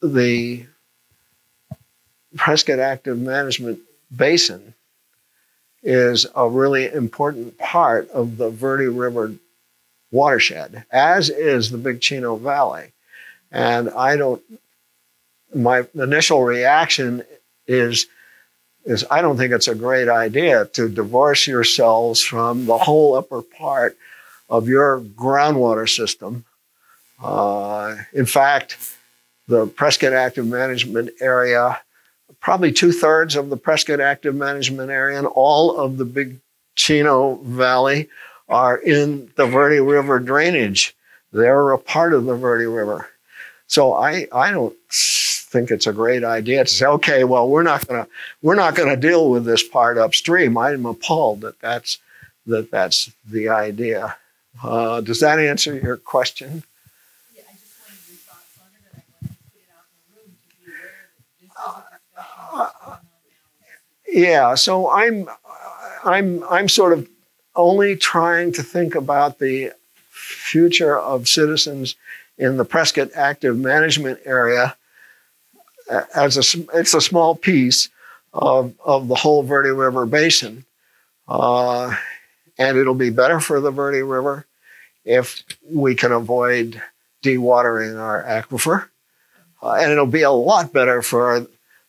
the Prescott Active Management Basin is a really important part of the Verde River watershed, as is the Big Chino Valley. And I don't, my initial reaction is, is I don't think it's a great idea to divorce yourselves from the whole upper part of your groundwater system. Uh, in fact, the Prescott Active Management Area, probably two thirds of the Prescott Active Management Area and all of the Big Chino Valley are in the Verde River drainage. They're a part of the Verde River. So I, I don't think it's a great idea to say, okay, well, we're not gonna we're not gonna deal with this part upstream. I'm appalled that that's that that's the idea. Uh, does that answer your question? Yeah, I just wanted your thoughts on it, and I wanted to put it out in the room to be aware that this is a discussion that's going on now. Yeah, so I'm I'm I'm sort of only trying to think about the future of citizens in the Prescott active management area as a it's a small piece of, of the whole Verde River basin. Uh, and it'll be better for the Verde River if we can avoid dewatering our aquifer. Uh, and it'll be a lot better for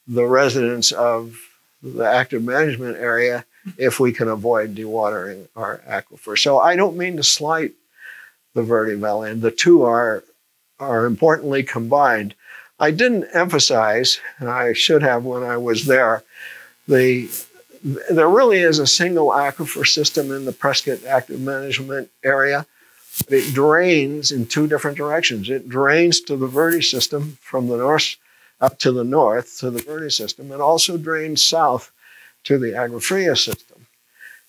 the residents of the active management area if we can avoid dewatering our aquifer. So I don't mean to slight the Verde Valley, and the two are, are importantly combined. I didn't emphasize, and I should have when I was there, the there really is a single aquifer system in the Prescott Active Management area. It drains in two different directions. It drains to the Verde system from the north up to the north to the Verde system, and also drains south to the Agua Fria system.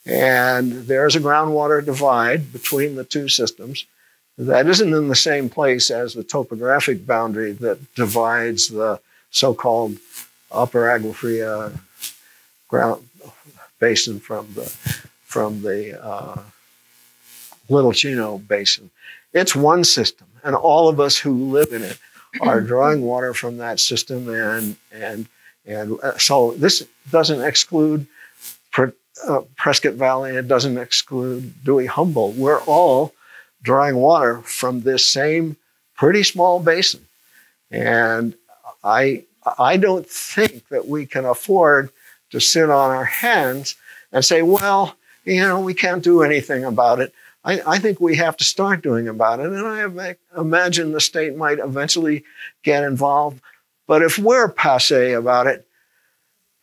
And there's a groundwater divide between the two systems that isn't in the same place as the topographic boundary that divides the so-called upper Agua Fria ground basin from the from the uh, Little Chino basin. It's one system, and all of us who live in it are drawing water from that system, and and and uh, so this doesn't exclude Pre- uh, Prescott Valley. It doesn't exclude Dewey Humboldt. We're all drawing water from this same pretty small basin, and I I don't think that we can afford to sit on our hands and say, well, you know, we can't do anything about it. I, I think we have to start doing about it. And I imagine the state might eventually get involved. But if we're passe about it,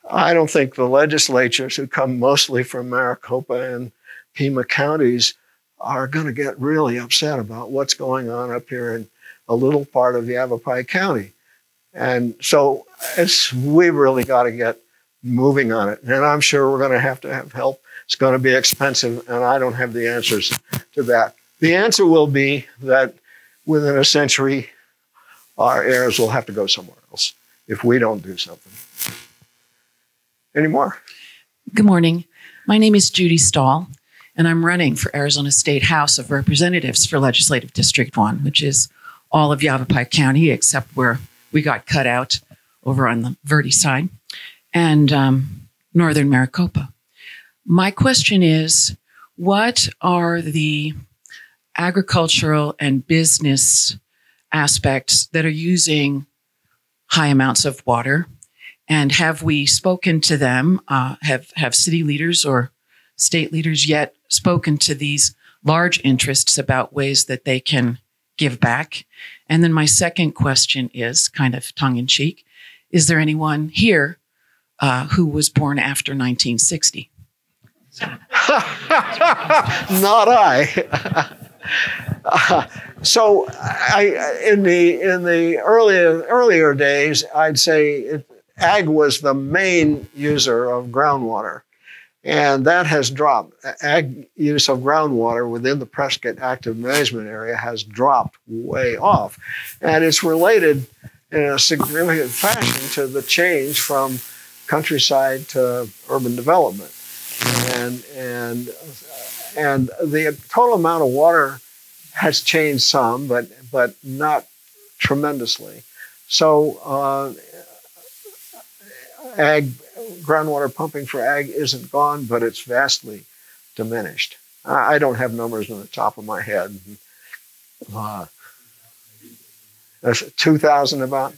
I don't think the legislatures who come mostly from Maricopa and Pima counties are going to get really upset about what's going on up here in a little part of Yavapai County. And so it's, we've really got to get moving on it. And I'm sure we're going to have to have help. It's going to be expensive, and I don't have the answers to that. The answer will be that within a century, our heirs will have to go somewhere else if we don't do something. Any more? Good morning. My name is Judy Stahl, and I'm running for Arizona State House of Representatives for Legislative District 1, which is all of Yavapai County except where we got cut out over on the Verde side and um, northern Maricopa. My question is what are the agricultural and business aspects that are using high amounts of water? And have we spoken to them? Uh, have, have city leaders or state leaders yet spoken to these large interests about ways that they can give back? And then my second question is kind of tongue in cheek Is there anyone here uh, who was born after 1960. Not I. uh, so, I, in the in the earlier earlier days, I'd say it, ag was the main user of groundwater, And that has dropped. Ag use of groundwater within the Prescott active management area has dropped way off. And it's related in a significant fashion to the change from countryside to urban development. And, and, and the total amount of water has changed some, but, but not tremendously. So, uh, ag groundwater pumping for ag isn't gone, but it's vastly diminished. I, don't have numbers on the top of my head. Uh, 2,000 about?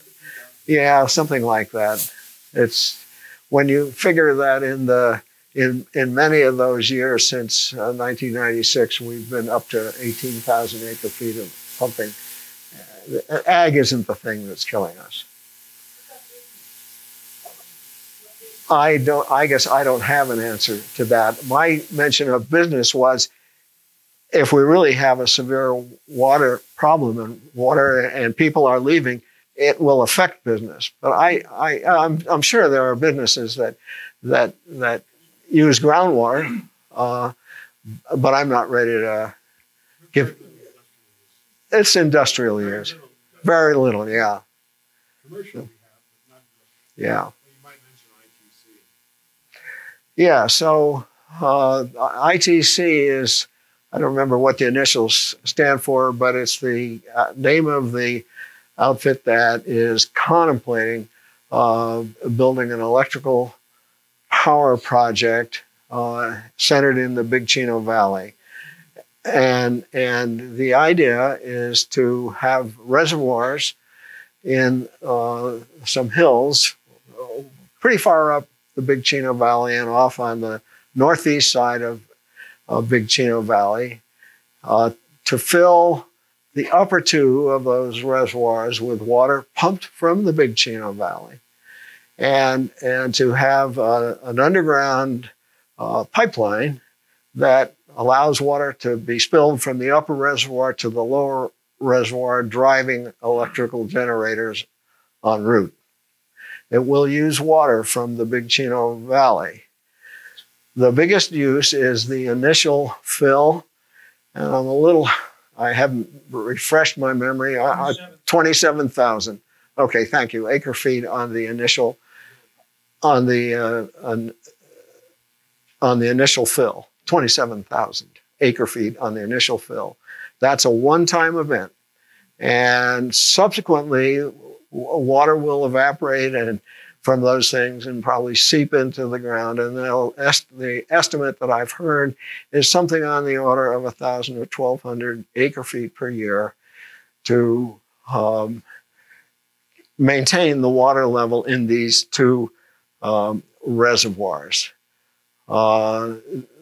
Yeah, something like that. It's when you figure that in the in in many of those years since uh, 1996, we've been up to 18,000 acre feet of pumping. Uh, ag isn't the thing that's killing us. I don't. I guess I don't have an answer to that. My mention of business was, if we really have a severe water problem and water and people are leaving, it will affect business. But I, I, I'm, I'm sure there are businesses that that that use groundwater, uh, but I'm not ready to give. It's industrial use, very little. Yeah. Commercial. Yeah. Yeah, so uh, ITC is, I don't remember what the initials stand for, but it's the uh, name of the outfit that is contemplating uh, building an electrical power project uh, centered in the Big Chino Valley. And, and the idea is to have reservoirs in uh, some hills pretty far up the Big Chino Valley and off on the northeast side of, of Big Chino Valley uh, to fill the upper two of those reservoirs with water pumped from the Big Chino Valley and, and to have uh, an underground uh, pipeline that allows water to be spilled from the upper reservoir to the lower reservoir, driving electrical generators en route. It will use water from the Big Chino Valley. The biggest use is the initial fill, and I'm a little, I haven't refreshed my memory. 27,000. Okay, thank you. Acre feet on the initial, on the uh, on, on the initial fill. 27,000 acre feet on the initial fill. That's a one-time event, and subsequently water will evaporate and from those things and probably seep into the ground. And est- the estimate that I've heard is something on the order of 1,000 or 1,200 acre feet per year to um, maintain the water level in these two um, reservoirs. Uh,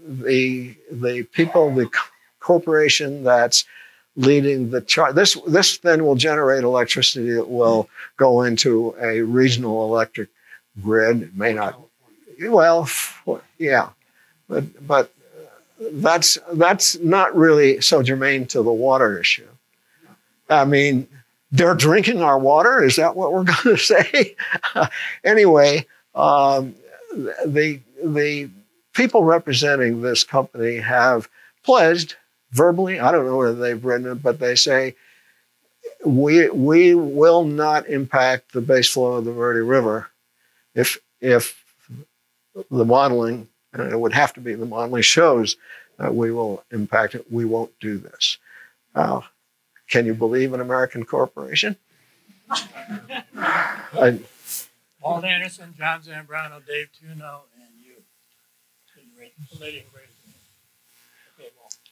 the, the people, the corporation that's leading the charge. This this then will generate electricity that will go into a regional electric grid. It may not. Well, yeah, but but that's that's not really so germane to the water issue. I mean, they're drinking our water. Is that what we're going to say? anyway, um, the the people representing this company have pledged verbally. I don't know whether they've written it, but they say we we will not impact the base flow of the Verde River if if the modeling and it would have to be the modeling shows that we will impact it. We won't do this. Uh, can you believe an American corporation? I, Walt Anderson, John Zambrano, Dave Tuno, and you.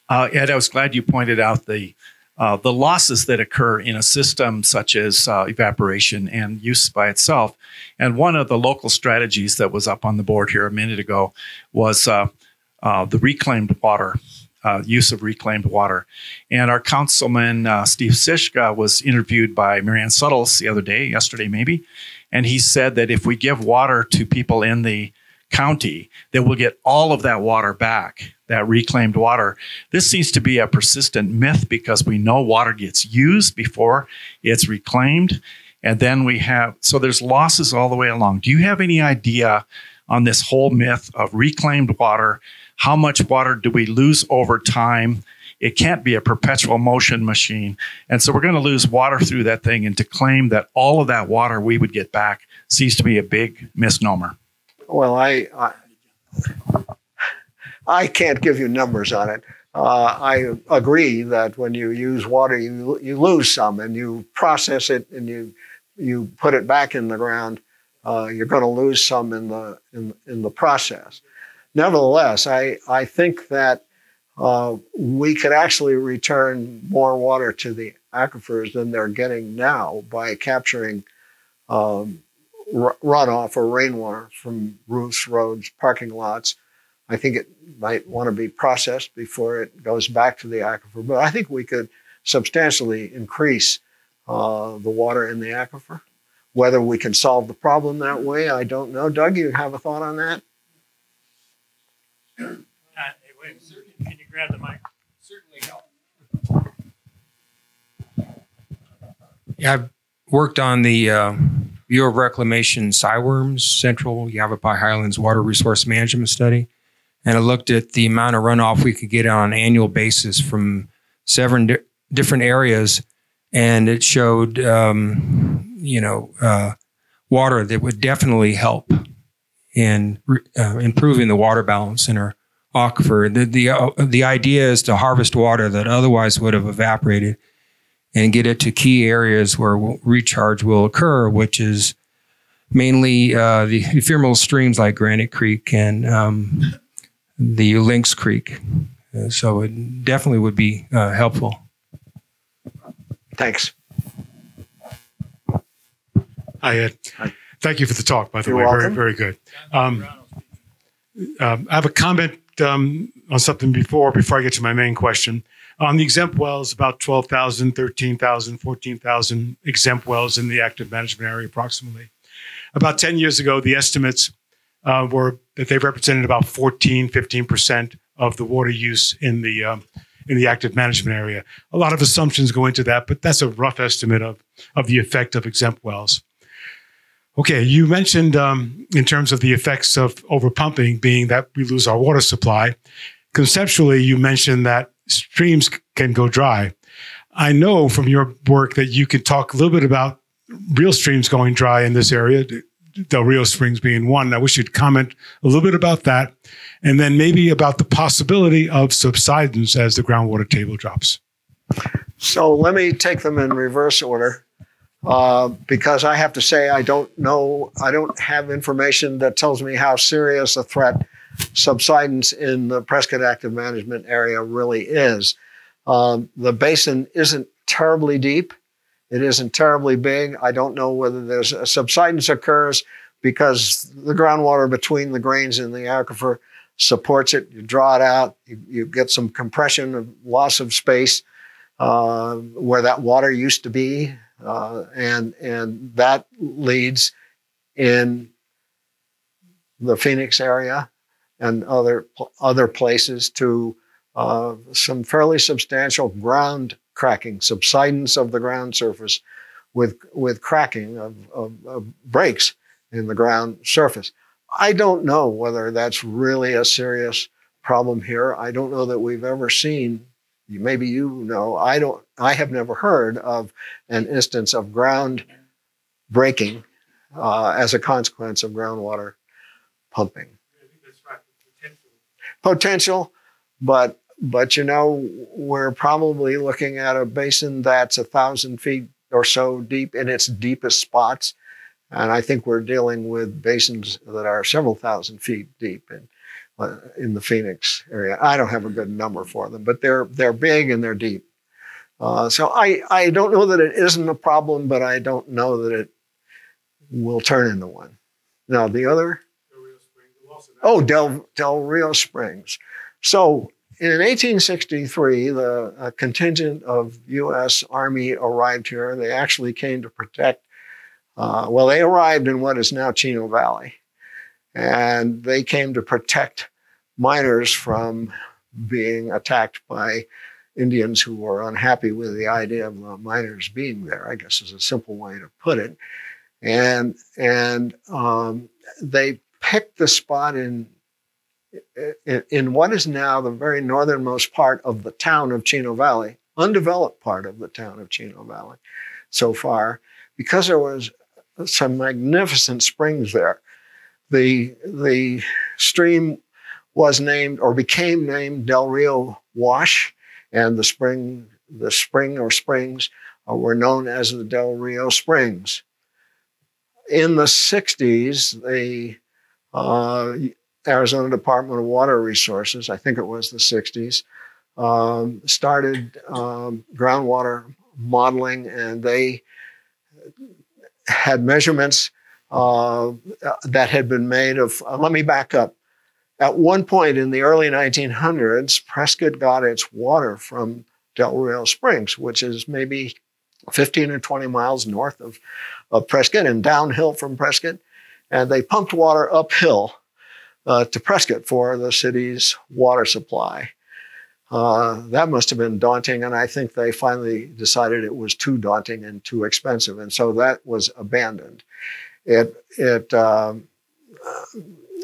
Uh, Ed, I was glad you pointed out the uh, the losses that occur in a system such as uh, evaporation and use by itself. And one of the local strategies that was up on the board here a minute ago was uh, uh, the reclaimed water. Uh, use of reclaimed water. And our councilman, Steve Sischka, was interviewed by Marianne Suttles the other day, yesterday maybe. And he said that if we give water to people in the county, they will get all of that water back that reclaimed water. This seems to be a persistent myth because we know water gets used before it's reclaimed. And then we have, so there's losses all the way along. Do you have any idea on this whole myth of reclaimed water. How much water do we lose over time? It can't be a perpetual motion machine. And so we're going to lose water through that thing. And to claim that all of that water we would get back seems to be a big misnomer. Well, I, I, I can't give you numbers on it. Uh, I agree that when you use water, you you lose some, and you process it, and you you put it back in the ground. Uh, you're going to lose some in the in in the process. Nevertheless, I I think that uh, we could actually return more water to the aquifers than they're getting now by capturing um, runoff or rainwater from roofs, roads, parking lots. I think it might want to be processed before it goes back to the aquifer, but I think we could substantially increase uh, the water in the aquifer. Whether we can solve the problem that way, I don't know. Doug, you have a thought on that? Uh, wait, can you grab the mic? Certainly help. Yeah, I've worked on the uh, Bureau of Reclamation Cyworms Central Yavapai Highlands Water Resource Management Study. And I looked at the amount of runoff we could get on an annual basis from seven di- different areas. And it showed, um, you know, uh, water that would definitely help in uh, improving the water balance in our aquifer. The, the, uh, the idea is to harvest water that otherwise would have evaporated and get it to key areas where recharge will occur, which is mainly uh, the ephemeral streams like Granite Creek and um, the Lynx Creek. Uh, so it definitely would be uh, helpful. Thanks. Hi, Ed. Thank you for the talk, by the You're way. welcome. Very, very good. Um, um, I have a comment um, on something before before I get to my main question. On the exempt wells, about 12,000, 13,000, 14,000 exempt wells in the active management area approximately. About 10 years ago, the estimates uh, were that they represented about 14, 15% of the water use in the um, in the active management area. A lot of assumptions go into that, but that's a rough estimate of, of the effect of exempt wells. Okay, you mentioned um, in terms of the effects of overpumping being that we lose our water supply. Conceptually, you mentioned that streams can go dry. I know from your work that you can talk a little bit about real streams going dry in this area, Del Rio Springs being one. I wish you'd comment a little bit about that, and then maybe about the possibility of subsidence as the groundwater table drops. So let me take them in reverse order uh, because I have to say I don't know, I don't have information that tells me how serious a threat subsidence in the Prescott Active Management area really is. Um, the basin isn't terribly deep. It isn't terribly big. I don't know whether there's a subsidence occurs because the groundwater between the grains in the aquifer supports it. You draw it out, you, you get some compression of loss of space uh, where that water used to be, uh, and and that leads in the Phoenix area and other other places to uh, some fairly substantial ground cracking, subsidence of the ground surface, with with cracking of, of, of breaks in the ground surface. I don't know whether that's really a serious problem here. I don't know that we've ever seen. Maybe you know. I don't. I have never heard of an instance of ground breaking uh, as a consequence of groundwater pumping. Potential, but but you know we're probably looking at a basin that's a thousand feet or so deep in its deepest spots, and I think we're dealing with basins that are several thousand feet deep in uh, in the Phoenix area. I don't have a good number for them, but they're they're big and they're deep. Uh, so I I don't know that it isn't a problem, but I don't know that it will turn into one. Now the other. Oh, Del, Del Rio Springs. So in 1863, the a contingent of U.S. Army arrived here. They actually came to protect, uh, well, they arrived in what is now Chino Valley. And they came to protect miners from being attacked by Indians who were unhappy with the idea of the miners being there, I guess is a simple way to put it. And, and um, they picked the spot in, in what is now the very northernmost part of the town of Chino Valley, undeveloped part of the town of Chino Valley, so far, because there was some magnificent springs there. The the stream was named or became named Del Rio Wash, and the spring the spring or springs uh, were known as the Del Rio Springs. In the 60s, the uh, Arizona Department of Water Resources, I think it was the 60s, um, started um, groundwater modeling and they had measurements uh, that had been made of, uh, let me back up. At one point in the early 1900s, Prescott got its water from Del Rio Springs, which is maybe 15 or 20 miles north of, of Prescott and downhill from Prescott. And they pumped water uphill uh, to Prescott for the city's water supply. Uh, that must have been daunting, and I think they finally decided it was too daunting and too expensive, and so that was abandoned. It it um,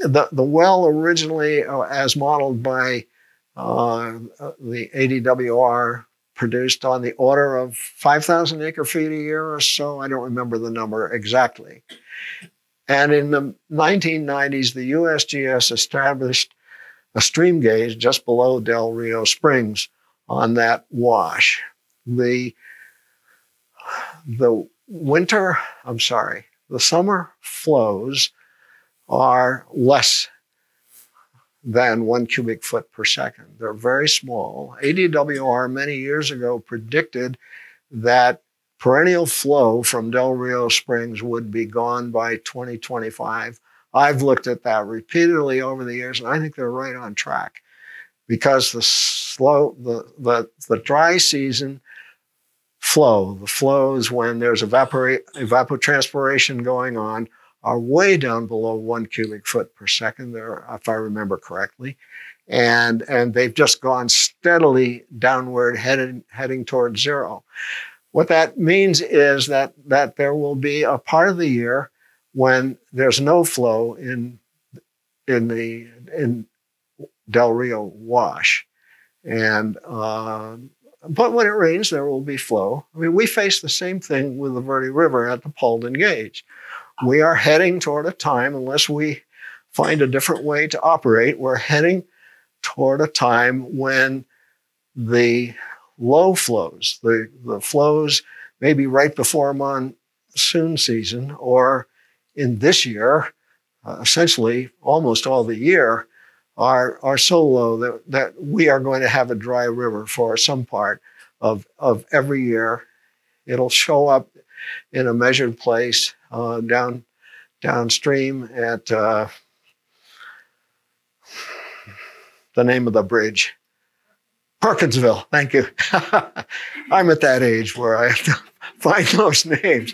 the the well originally, uh, as modeled by uh, the ADWR, produced on the order of 5,000 acre feet a year or so. I don't remember the number exactly. And in the 1990s, the USGS established a stream gauge just below Del Rio Springs on that wash. The, the winter, I'm sorry, the summer flows are less than one cubic foot per second. They're very small. ADWR many years ago predicted that perennial flow from Del Rio Springs would be gone by 2025. I've looked at that repeatedly over the years, and I think they're right on track because the slow, the, the, the dry season flow, the flows when there's evapotranspiration going on, are way down below one cubic foot per second there, if I remember correctly. And, and they've just gone steadily downward, heading, heading towards zero. What that means is that, that there will be a part of the year when there's no flow in, in the in Del Rio Wash. And uh, but when it rains, there will be flow. I mean, we face the same thing with the Verde River at the Paulden Gauge we are heading toward a time, unless we find a different way to operate, we're heading toward a time when the low flows, the, the flows maybe right before monsoon season or in this year, uh, essentially almost all the year, are, are so low that, that we are going to have a dry river for some part of, of every year. It'll show up in a measured place uh, down downstream at uh, the name of the bridge. Perkinsville, thank you. I'm at that age where I have to find those names.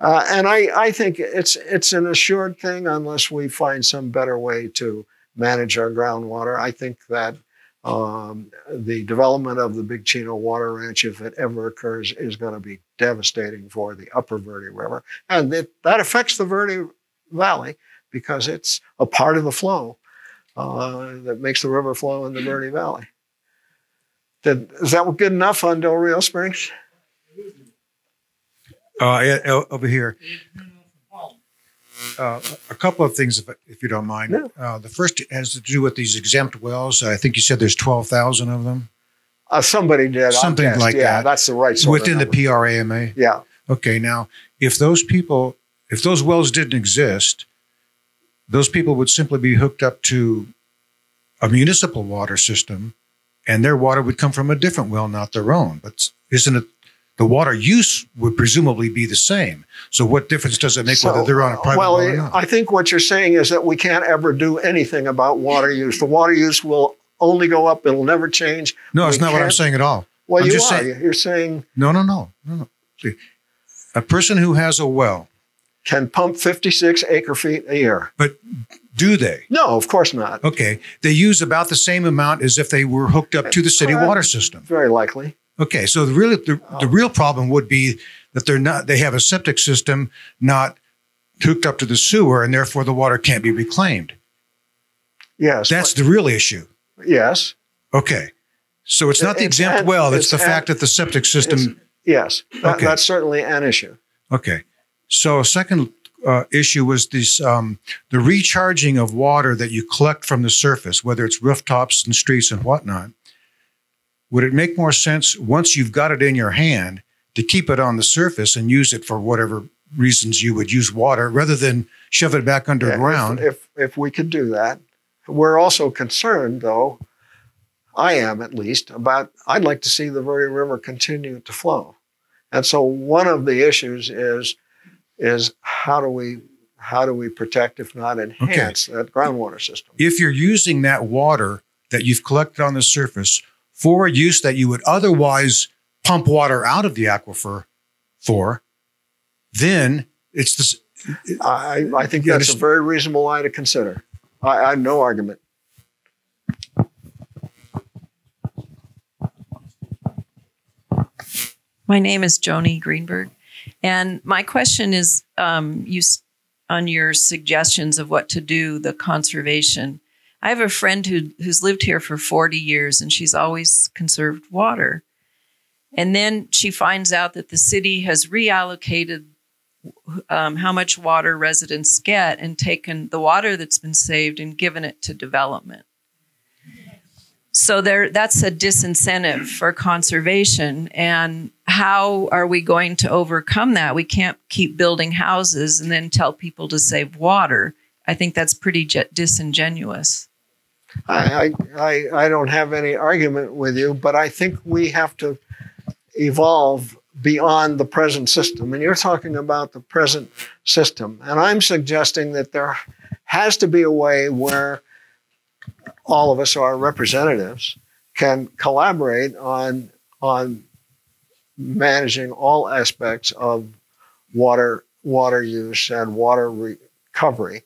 Uh, and I, I think it's, it's an assured thing unless we find some better way to manage our groundwater. I think that um, the development of the Big Chino Water Ranch, if it ever occurs, is going to be devastating for the upper Verde River. And it, that affects the Verde Valley because it's a part of the flow uh, that makes the river flow in the Verde Valley. Did, is that good enough on Del Rio Springs? Uh, yeah, over here. Uh, a couple of things, if, if you don't mind. Yeah. Uh, the first has to do with these exempt wells. I think you said there's 12,000 of them. Uh, somebody did. Something guessed. like yeah, that. that's the right sort Within the. PRAMA. Yeah. Okay, now, if those people, if those wells didn't exist, those people would simply be hooked up to a municipal water system and their water would come from a different well, not their own. But isn't it the water use would presumably be the same? So what difference does it make whether they're on a private well, well or not? I think what you're saying is that we can't ever do anything about water use. The water use will only go up; it'll never change. no, it's not what I'm saying at all. Well, I'm you just are. saying- You're saying No, no, no, no, no. See, a person who has a well, can pump 56 acre feet a year. but do they? No, of course not. Okay, they use about the same amount as if they were hooked up to the city Correct. water system. Very likely. Okay, so the really the, the real problem would be that they're not they have a septic system not hooked up to the sewer, and therefore the water can't be reclaimed. Yes. That's the real issue. Yes. Okay. So it's not the It's exempt an- well, it's, it's the an- fact that the septic system. Yes. That, Okay. That's certainly an issue. Okay. So a second uh, issue was this um, the recharging of water that you collect from the surface, whether it's rooftops and streets and whatnot. Would it make more sense once you've got it in your hand to keep it on the surface and use it for whatever reasons you would use water rather than shove it back Yeah, underground? If, if if we could do that, we're also concerned, though. I am at least about. I'd like to see the Verde River continue to flow, and so one of the issues is is how do we how do we protect, if not enhance, that groundwater system? if you're using that water that you've collected on the surface for a use that you would otherwise pump water out of the aquifer for, then it's this. I I think You that's a very reasonable line to consider. I, I have no argument. My name is Joni Greenberg, and my question is, um, you on your suggestions of what to do, the conservation. I have a friend who who's lived here for forty years, and she's always conserved water. And then she finds out that the city has reallocated um, how much water residents get and taken the water that's been saved and given it to development. So there, that's a disincentive for conservation. And how are we going to overcome that? We can't keep building houses and then tell people to save water. I think that's pretty disingenuous. I, I I don't have any argument with you, but I think we have to evolve beyond the present system. And you're talking about the present system. And I'm suggesting that there has to be a way where all of us, our representatives, can collaborate on, on managing all aspects of water, water use and water recovery.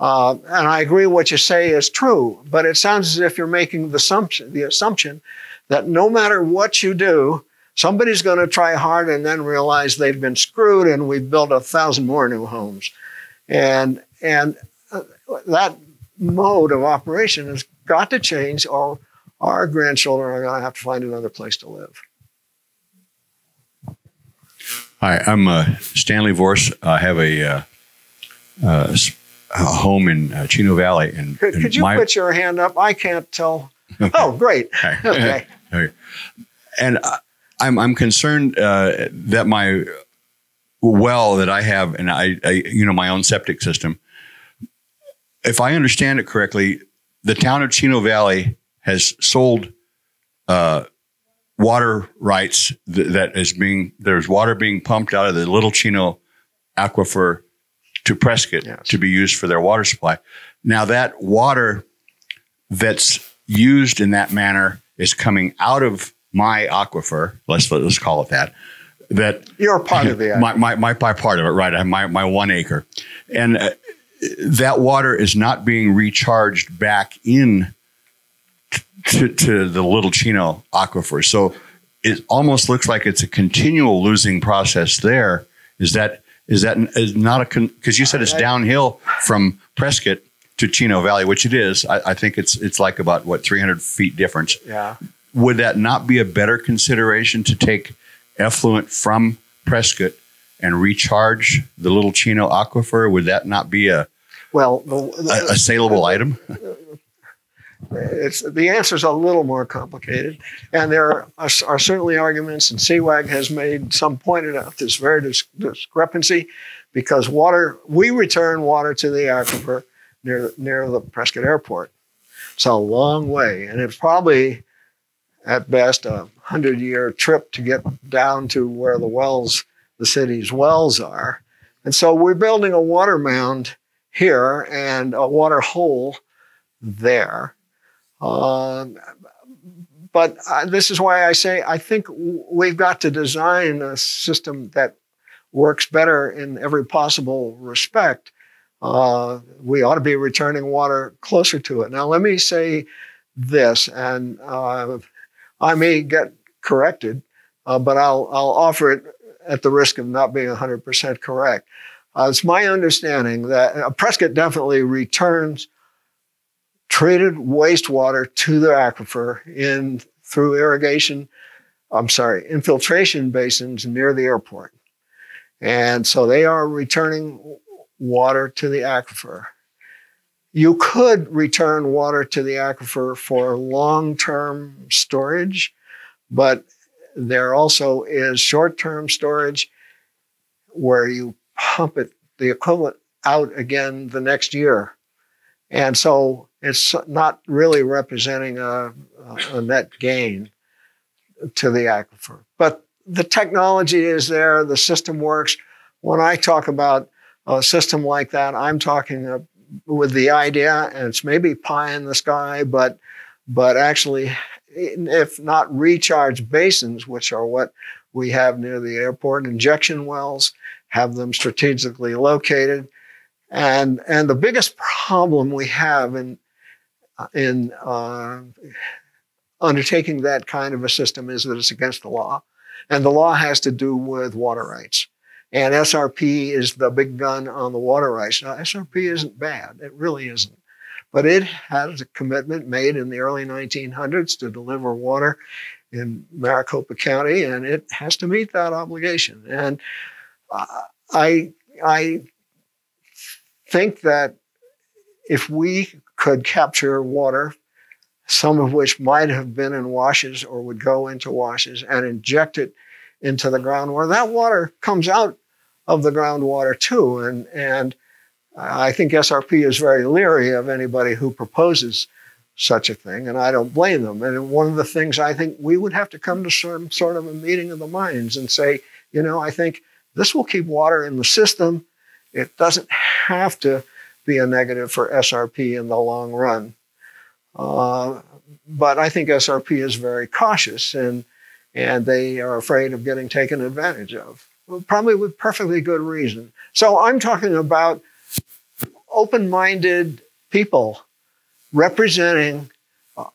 Uh, and I agree what you say is true, but it sounds as if you're making the assumption, the assumption that no matter what you do, somebody's going to try hard and then realize they've been screwed and we've built a thousand more new homes. And, and uh, that mode of operation has got to change or our grandchildren are going to have to find another place to live. Hi, I'm uh, Stanley Vorse. I have a, uh, uh, a home in uh, Chino Valley, and, Could, could you my- put your hand up? I can't tell. Oh, great. Okay. Okay. And I'm I'm concerned uh, that my well that I have, and I, I you know my own septic system. If I understand it correctly, the town of Chino Valley has sold uh, water rights th- that is being there's water being pumped out of the Little Chino aquifer to Prescott to be used for their water supply. Now that water that's used in that manner is coming out of my aquifer. Let's let's call it that. That you're part of the my, my my my part of it, right? I have my my one acre, and uh, that water is not being recharged back in to, to the Little Chino aquifer. So it almost looks like it's a continual losing process. There is that is that is not a because you said it's downhill from Prescott to Chino Valley, which it is. I, I think it's it's like about what 300 feet difference. Yeah. Would that not be a better consideration to take effluent from Prescott and recharge the Little Chino aquifer? Would that not be a Well, a, a saleable item? It's the answer is a little more complicated, and there are, are certainly arguments, and CWAG has made some pointed out this very dis- discrepancy because water we return water to the aquifer near near the Prescott Airport. It's a long way, and it's probably at best a hundred year trip to get down to where the wells, the city's wells are, and so we're building a water mound here and a water hole there. Um, but uh, this is why I say I think we've got to design a system that works better in every possible respect. Uh, we ought to be returning water closer to it. Now, let me say this, and uh, I may get corrected, uh, but I'll, I'll offer it at the risk of not being 100% correct. Uh, it's my understanding that uh, Prescott definitely returns treated wastewater to the aquifer in through irrigation. I'm sorry, infiltration basins near the airport, and so they are returning water to the aquifer. You could return water to the aquifer for long-term storage, but there also is short-term storage where you pump it the equivalent out again the next year. And so it's not really representing a, a net gain to the aquifer. But the technology is there, the system works. When I talk about a system like that, I'm talking with the idea, and it's maybe pie in the sky, but but actually, if not recharge basins, which are what we have near the airport, injection wells, have them strategically located. And, and the biggest problem we have in, in uh, undertaking that kind of a system is that it's against the law. And the law has to do with water rights. And SRP is the big gun on the water rights. Now, SRP isn't bad, it really isn't. But it has a commitment made in the early 1900s to deliver water in Maricopa County, and it has to meet that obligation. And I I think that if we could capture water, some of which might have been in washes or would go into washes, and inject it into the groundwater, that water comes out of the groundwater too. And and I think SRP is very leery of anybody who proposes such a thing, and I don't blame them. And one of the things I think we would have to come to some sort of a meeting of the minds and say, you know, I think this will keep water in the system. It doesn't have to be a negative for SRP in the long run. Uh, but I think SRP is very cautious and, and they are afraid of getting taken advantage of, probably with perfectly good reason. So I'm talking about open minded people representing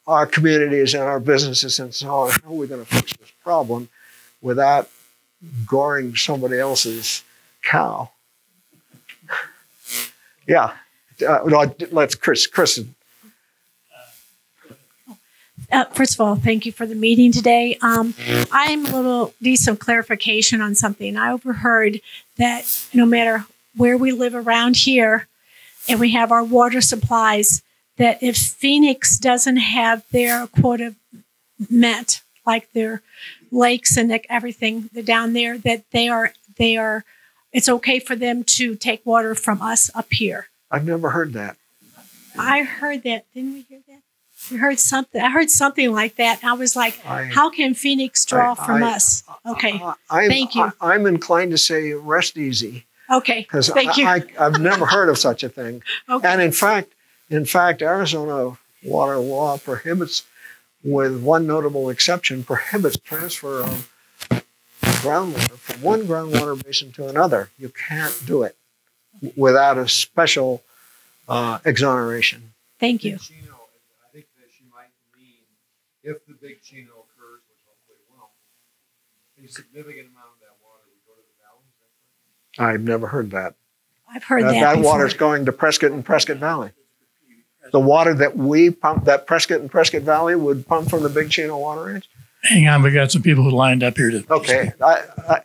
our communities and our businesses and so on. How are we going to fix this problem without goring somebody else's cow. yeah. Uh, let's Chris. Chris. Uh, first of all, thank you for the meeting today. Um, I'm a little need some clarification on something. I overheard that no matter where we live around here, and we have our water supplies, that if Phoenix doesn't have their quota met, like their lakes and everything down there that they are they are it's okay for them to take water from us up here. I've never heard that. I heard that. Didn't we hear that? We heard something. I heard something like that. I was like, I, how can Phoenix draw I, from I, us? Okay. I'm, Thank you. I, am inclined to say rest easy. Okay. Because Thank you. I, have never heard of such a thing. Okay. And in fact, in fact, Arizona water law prohibits with one notable exception, prohibits transfer of groundwater from one groundwater basin to another. You can't do it without a special uh, exoneration. Thank you. I think that she might mean if the big Chino occurs, which hopefully won't, a significant amount of that water would go to the valley. I've never heard that. I've heard that. that. That before. water's going to Prescott and Prescott Valley. The water that we pump, that Prescott and Prescott Valley would pump from the Big Chino Water Ranch. Hang on, we got some people who lined up here to. Okay. I, I,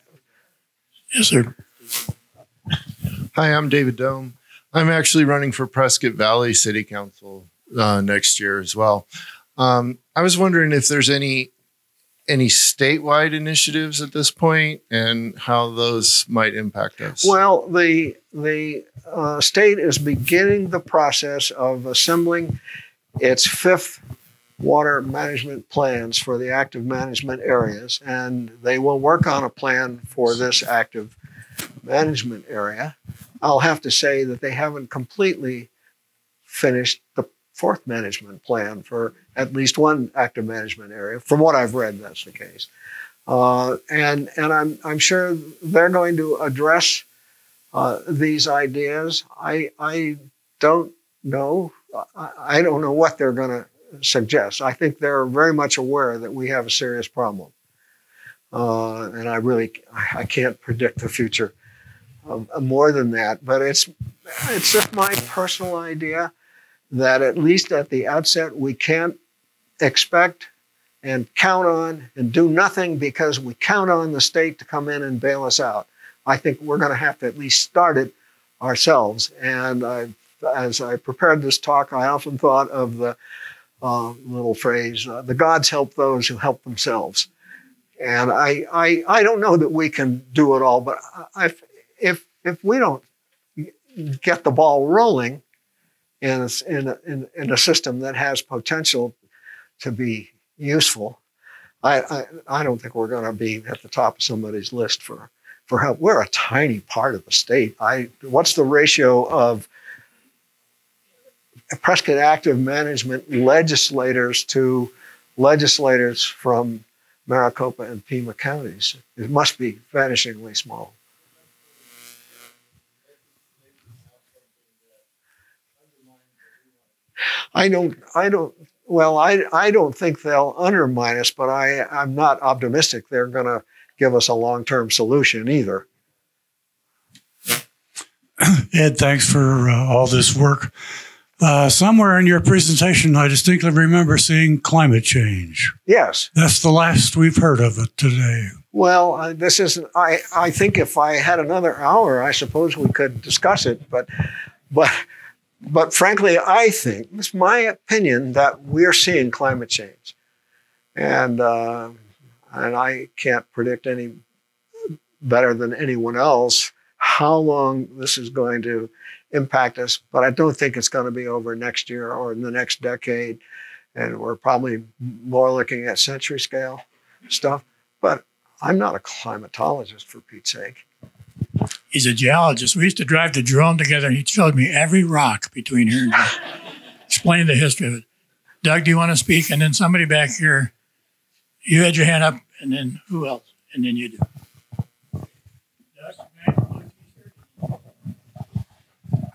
yes, sir. Hi, I'm David Dome. I'm actually running for Prescott Valley City Council uh, next year as well. Um, I was wondering if there's any any statewide initiatives at this point and how those might impact us. Well, the the uh, state is beginning the process of assembling its fifth water management plans for the active management areas, and they will work on a plan for this active management area. I'll have to say that they haven't completely finished the fourth management plan for at least one active management area. From what I've read, that's the case. Uh, and and I'm, I'm sure they're going to address uh, these ideas. I, I don't know. I, I don't know what they're going to suggest. I think they're very much aware that we have a serious problem. Uh, and I really I can't predict the future. more than that. But it's it's just my personal idea that at least at the outset we can't expect and count on and do nothing because we count on the state to come in and bail us out. I think we're going to have to at least start it ourselves. And I, as I prepared this talk, I often thought of the uh, little phrase, uh, the gods help those who help themselves. And I, I, I don't know that we can do it all, but I, if, if we don't get the ball rolling in in, in, in a system that has potential to be useful, I, I, I don't think we're going to be at the top of somebody's list for, for help. We're a tiny part of the state. I, what's the ratio of Prescott Active Management legislators to legislators from Maricopa and Pima counties? It must be vanishingly small. I don't, I don't, well, I, I don't think they'll undermine us, but I, I'm not optimistic they're going to give us a long term solution either. Ed, thanks for uh, all this work. Uh, somewhere in your presentation, I distinctly remember seeing climate change. Yes. That's the last we've heard of it today. Well, uh, this isn't. I I think if I had another hour, I suppose we could discuss it. But but but frankly, I think it's my opinion that we're seeing climate change, and uh, and I can't predict any better than anyone else how long this is going to impact us. But I don't think it's going to be over next year or in the next decade, and we're probably more looking at century scale stuff. But I'm not a climatologist, for Pete's sake. He's a geologist. We used to drive the drone together, and he showed me every rock between here and there, explained the history of it. Doug, do you want to speak? And then somebody back here, you had your hand up, and then who else? And then you do.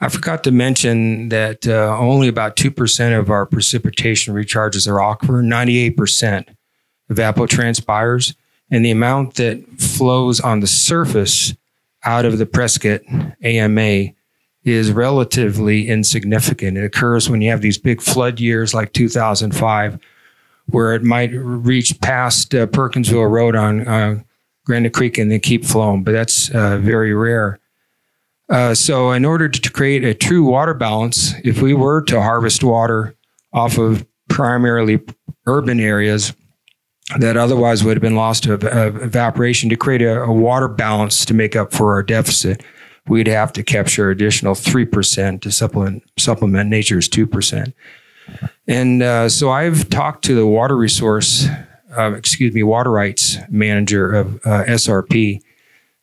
I forgot to mention that uh, only about 2% of our precipitation recharges our aquifer, 98% evapotranspires, and the amount that flows on the surface out of the Prescott AMA is relatively insignificant. It occurs when you have these big flood years like 2005, where it might reach past uh, Perkinsville Road on uh, Granite Creek and then keep flowing, but that's uh, very rare. Uh, so, in order to create a true water balance, if we were to harvest water off of primarily urban areas that otherwise would have been lost to evaporation, to create a, a water balance to make up for our deficit, we'd have to capture additional 3% to supplement, supplement nature's 2%. And uh, so I've talked to the water resource, uh, excuse me, water rights manager of uh, SRP,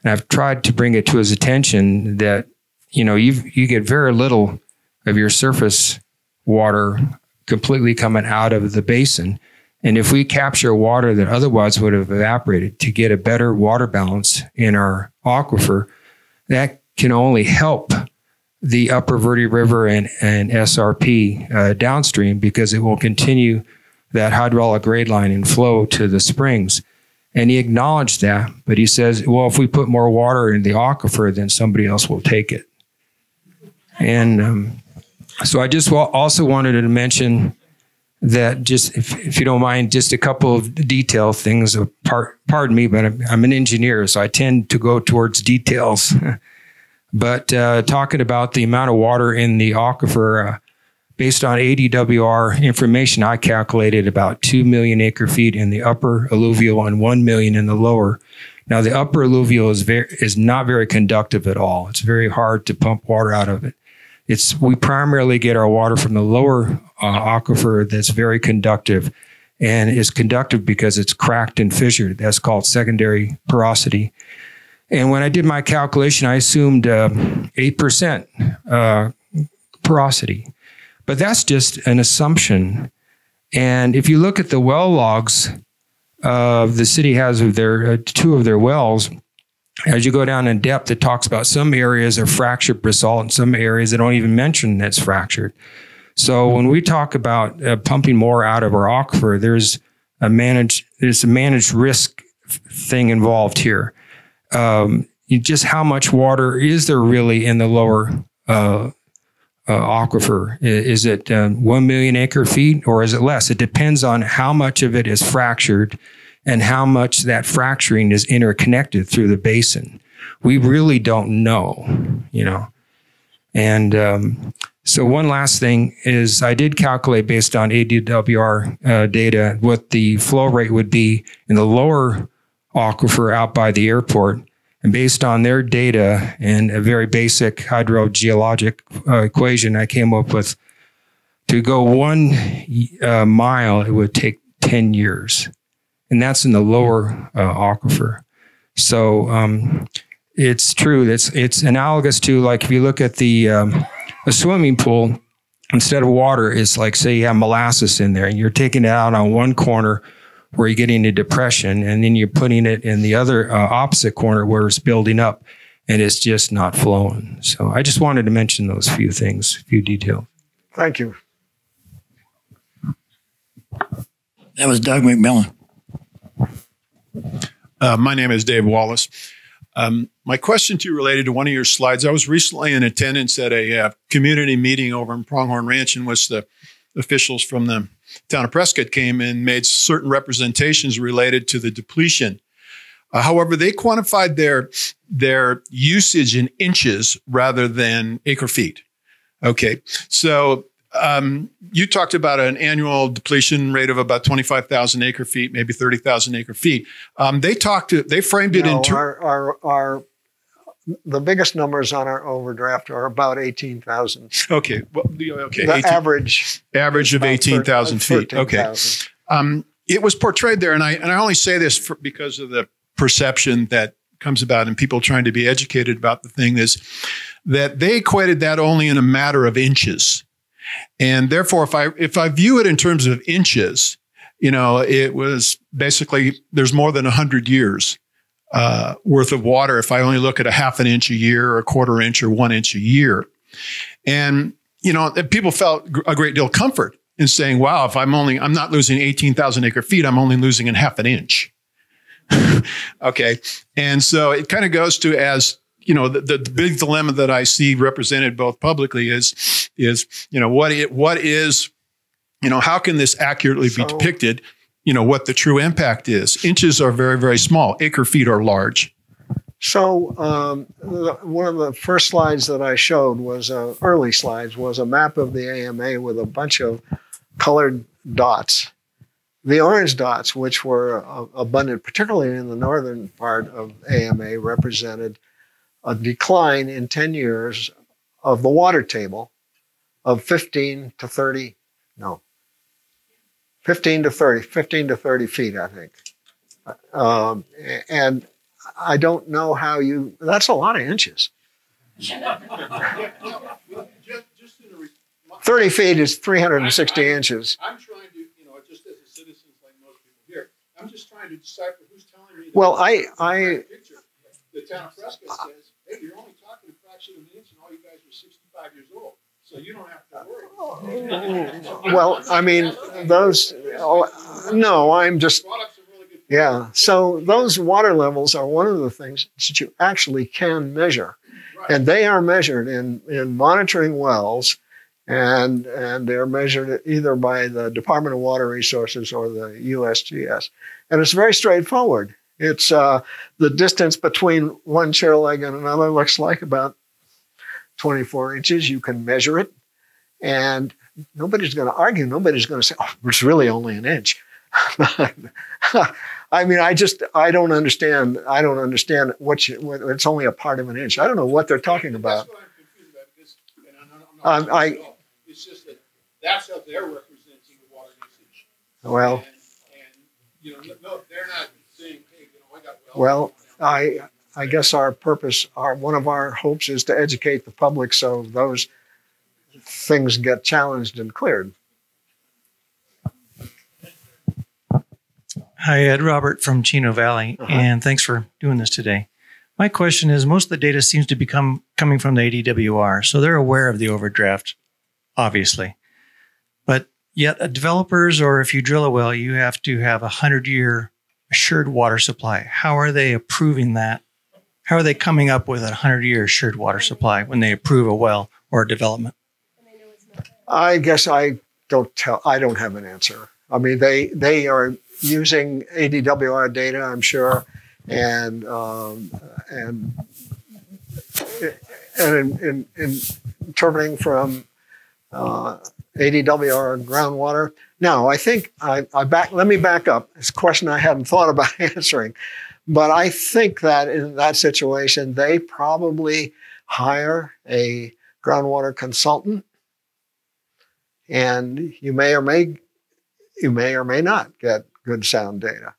and I've tried to bring it to his attention that you know you you get very little of your surface water completely coming out of the basin, and if we capture water that otherwise would have evaporated to get a better water balance in our aquifer, that can only help the upper Verde River and, and SRP uh, downstream because it will continue that hydraulic grade line and flow to the springs. And he acknowledged that, but he says, well, if we put more water in the aquifer, then somebody else will take it. And um, so I just also wanted to mention that just, if, if you don't mind, just a couple of detail things. Uh, Part, pardon me, but I'm, I'm an engineer, so I tend to go towards details. but uh, talking about the amount of water in the aquifer, uh, based on ADWR information, I calculated about 2 million acre feet in the upper alluvial and 1 million in the lower. Now, the upper alluvial is, very, is not very conductive at all. It's very hard to pump water out of it. It's, we primarily get our water from the lower uh, aquifer that's very conductive and is conductive because it's cracked and fissured. That's called secondary porosity. And when I did my calculation, I assumed uh, 8% uh, porosity. But that's just an assumption. And if you look at the well logs of the city has of their uh, two of their wells, as you go down in depth, it talks about some areas are fractured basalt and some areas that don't even mention that's fractured. So when we talk about uh, pumping more out of our aquifer, there's a managed there's a managed risk thing involved here. Um, just how much water is there really in the lower uh, uh, aquifer? Is it um, 1 million acre feet or is it less? It depends on how much of it is fractured and how much that fracturing is interconnected through the basin. We really don't know, you know. And um, so, one last thing is I did calculate based on ADWR uh, data what the flow rate would be in the lower aquifer out by the airport. And based on their data and a very basic hydrogeologic uh, equation, I came up with to go one uh, mile, it would take 10 years. And that's in the lower uh, aquifer. So um, it's true. It's, it's analogous to like if you look at the um, a swimming pool, instead of water, it's like say you have molasses in there and you're taking it out on one corner where you're getting a depression, and then you're putting it in the other uh, opposite corner where it's building up and it's just not flowing. So I just wanted to mention those few things, few details. Thank you. That was Doug McMillan. Uh, my name is Dave Wallace. Um, my question to you related to one of your slides. I was recently in attendance at a uh, community meeting over in Pronghorn Ranch in which the officials from the town of Prescott came and made certain representations related to the depletion. Uh, however, they quantified their their usage in inches rather than acre feet. Okay, so um, you talked about an annual depletion rate of about twenty five thousand acre feet, maybe thirty thousand acre feet. Um, they talked to they framed it No, in our, our, our, the biggest numbers on our overdraft are about 18,000. Okay. Well, the- okay. The 18 average. average of eighteen thousand thir- feet. Okay. 13,000. Um, it was portrayed there, and I and I only say this for, because of the perception that comes about in people trying to be educated about the thing is that they equated that only in a matter of inches, and therefore, if I if I view it in terms of inches, you know, it was basically there's more than hundred years uh, worth of water if I only look at a half an inch a year, or a quarter inch, or one inch a year. And, you know, people felt a great deal of comfort in saying, wow, if I'm only, I'm not losing 18,000 acre feet, I'm only losing in half an inch. okay. And so it kind of goes to as, you know, the, the, big dilemma that I see represented both publicly is, is, you know, what it, what is, you know, how can this accurately be depicted? You know, what the true impact is. Inches are very, very small. Acre feet are large. So um, the, one of the first slides that I showed was uh, early slides was a map of the AMA with a bunch of colored dots. The orange dots, which were uh, abundant, particularly in the northern part of AMA, represented a decline in 10 years of the water table of 15 to 30, no, 15 to 30, 15 to 30 feet, I think. Um, and I don't know how you, that's a lot of inches. 30 feet is 360 inches. I'm trying to, you know, just as a citizen, like most people here, I'm just trying to decipher who's telling me. Well, I- I- picture. The town of Prescott says, you're only talking a fraction of an inch, and all you guys are 65 years old, so you don't have to worry. Well, I mean, those, oh, no, I'm just, yeah. So those water levels are one of the things that you actually can measure. And they are measured in, in monitoring wells and, and they're measured either by the Department of Water Resources or the USGS. And it's very straightforward. It's uh, the distance between one chair leg and another looks like about 24 inches. You can measure it. And nobody's going to argue. Nobody's going to say, oh, it's really only an inch. I mean, I just, I don't understand. I don't understand what you, what, it's only a part of an inch. I don't know what they're talking about. Um, I, It's just that that's how they're representing the water usage. well, You know, no, they're not saying, hey, you know, I got well, I, I guess our purpose, our, one of our hopes is to educate the public so those things get challenged and cleared. Hi, Ed Robert from Chino Valley, Uh-huh. and thanks for doing this today. My question is most of the data seems to be come, coming from the ADWR, so they're aware of the overdraft, obviously. But yet, uh, developers, or if you drill a well, you have to have a 100 year assured water supply. How are they approving that how are they coming up with a 100 year assured water supply when they approve a well or a development? I guess I don't tell. I don't have an answer. I mean, they they are using ADWR data, I'm sure, and um, and and in, in, in interpreting from uh, ADWR groundwater. Now, I think I, I back. Let me back up. It's a question I hadn't thought about answering, but I think that in that situation, they probably hire a groundwater consultant, and you may or may you may or may not get good sound data.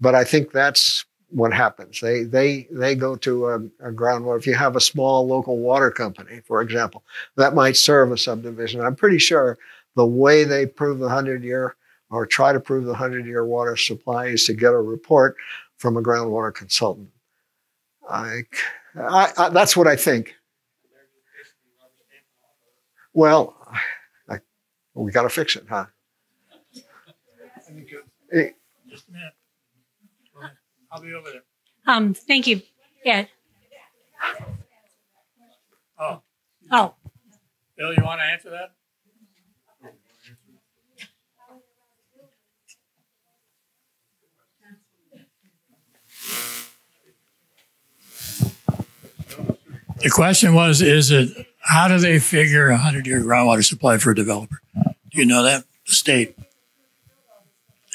But I think that's what happens. They they they go to a, a groundwater. If you have a small local water company, for example, that might serve a subdivision. I'm pretty sure the way they prove the hundred year or try to prove the hundred year water supply is to get a report from a groundwater consultant. I, I, I that's what I think. Well, I, we got to fix it, huh? Just a minute. I'll be over there. Um, thank you. Yeah. Oh, Oh, Bill, you want to answer that? The question was, is it, how do they figure a hundred year groundwater supply for a developer? Do you know that? The state.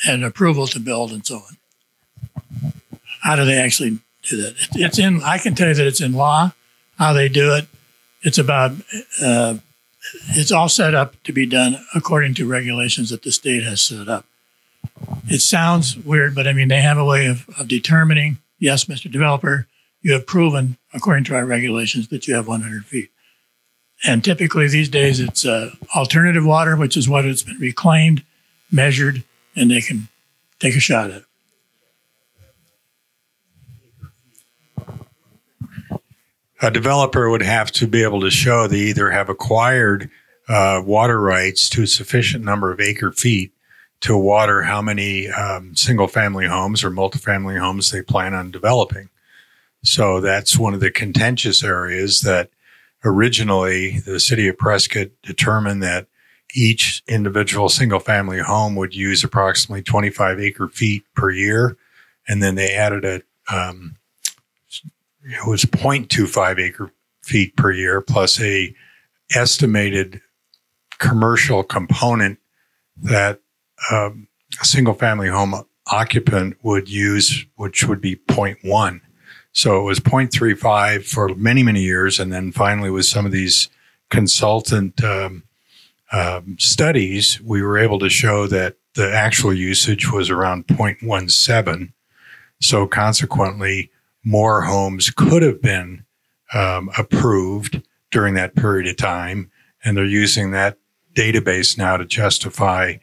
And approval to build and so on. How do they actually do that? It's in, I can tell you that it's in law, how they do it. It's about, uh, it's all set up to be done according to regulations that the state has set up. It sounds weird, but I mean, they have a way of, of determining, yes, Mr. Developer, you have proven, according to our regulations, that you have 100 feet. And typically these days, it's uh, alternative water, which is what has been reclaimed, measured, and they can take a shot at it. a developer would have to be able to show they either have acquired uh, water rights to a sufficient number of acre feet to water how many um, single family homes or multifamily homes they plan on developing. So that's one of the contentious areas that originally the city of Prescott determined that each individual single family home would use approximately 25 acre feet per year. And then they added a, um, it was 0.25 acre feet per year plus a estimated commercial component that um, a single family home occupant would use, which would be 0.1. So it was 0.35 for many, many years. And then finally, with some of these consultant um, um, studies, we were able to show that the actual usage was around 0.17. So consequently, more homes could have been um, approved during that period of time. And they're using that database now to justify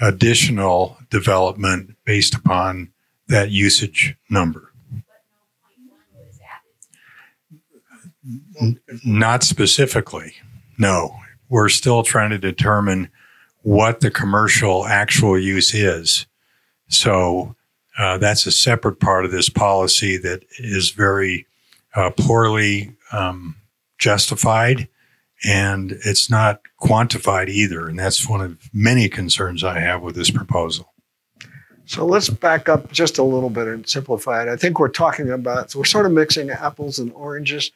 additional development based upon that usage number. Not specifically. No. We're still trying to determine what the commercial actual use is. So uh, that's a separate part of this policy that is very uh, poorly um, justified and it's not quantified either. And that's one of many concerns I have with this proposal. So let's back up just a little bit and simplify it. I think we're talking about, so we're sort of mixing apples and oranges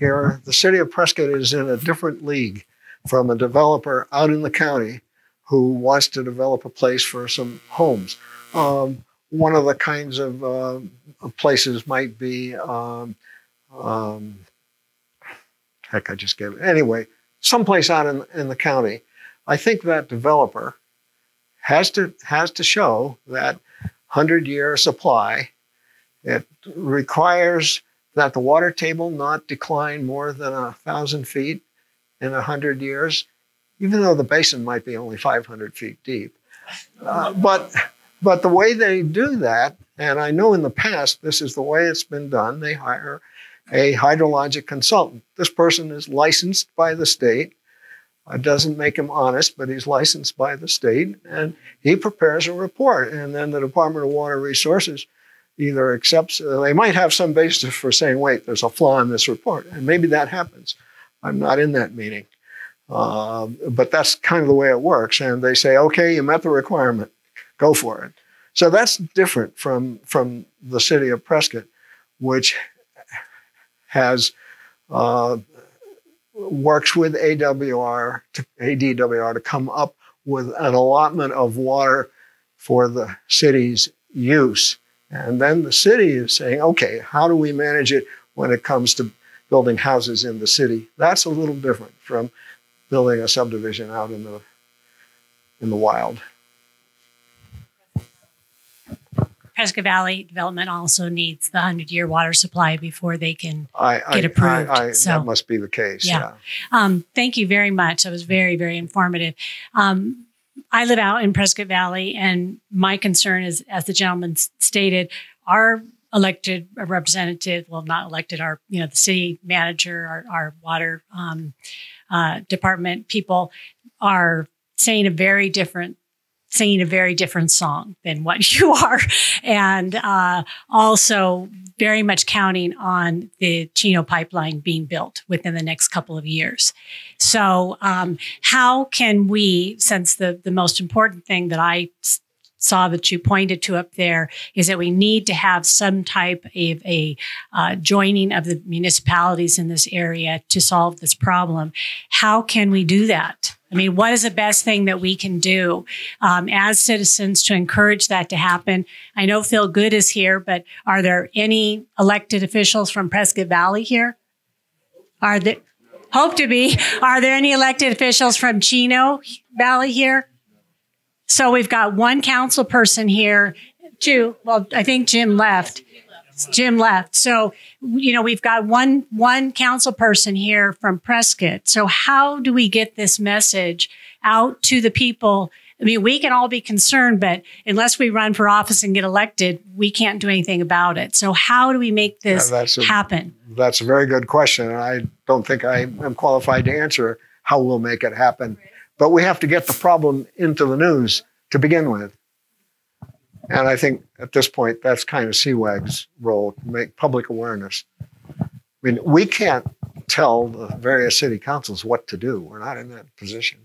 here. The city of Prescott is in a different league from a developer out in the county who wants to develop a place for some homes. Um, one of the kinds of uh, places might be, um, um, heck, I just gave it. Anyway, someplace out in, in the county. I think that developer has to has to show that 100 year supply. It requires that the water table not decline more than a thousand feet in a 100 years, even though the basin might be only 500 feet deep. Uh, but but the way they do that, and I know in the past this is the way it's been done, they hire a hydrologic consultant. This person is licensed by the state. It doesn't make him honest, but he's licensed by the state, and he prepares a report. And then the Department of Water Resources either accepts, they might have some basis for saying, wait, there's a flaw in this report. And maybe that happens. I'm not in that meeting. Uh, but that's kind of the way it works. And they say, okay, you met the requirement, go for it. So that's different from, from the city of Prescott, which has uh, works with AWR to, ADWR to come up with an allotment of water for the city's use. And then the city is saying, okay, how do we manage it when it comes to building houses in the city? That's a little different from building a subdivision out in the in the wild. Prescott Valley Development also needs the 100 year water supply before they can I, I, get approved. I, so, that must be the case. yeah. Um, thank you very much. That was very, very informative. Um, I live out in Prescott Valley, and my concern is, as the gentleman stated, our elected representative, well, not elected, our, you know, the city manager, our, our water um, uh, department people are saying a very different singing a very different song than what you are. And uh, also very much counting on the chino pipeline being built within the next couple of years. So um, how can we since the, the most important thing that i saw that you pointed to up there is that we need to have some type of a uh, joining of the municipalities in this area to solve this problem how can we do that I mean, what is the best thing that we can do um, as citizens to encourage that to happen? I know Phil Goode is here, but are there any elected officials from Prescott Valley here? Are there, hope to be, are there any elected officials from Chino Valley here? So we've got one council person here, two, well, I think Jim left. Jim left. So, you know, we've got one one council person here from Prescott. So how do we get this message out to the people? I mean, we can all be concerned, but unless we run for office and get elected, we can't do anything about it. So how do we make this Yeah, that's a- happen? That's a very good question. And I don't think I am qualified to answer how we'll make it happen. But we have to get the problem into the news to begin with. And I think at this point, that's kind of CWAG's role to make public awareness. I mean, we can't tell the various city councils what to do. We're not in that position.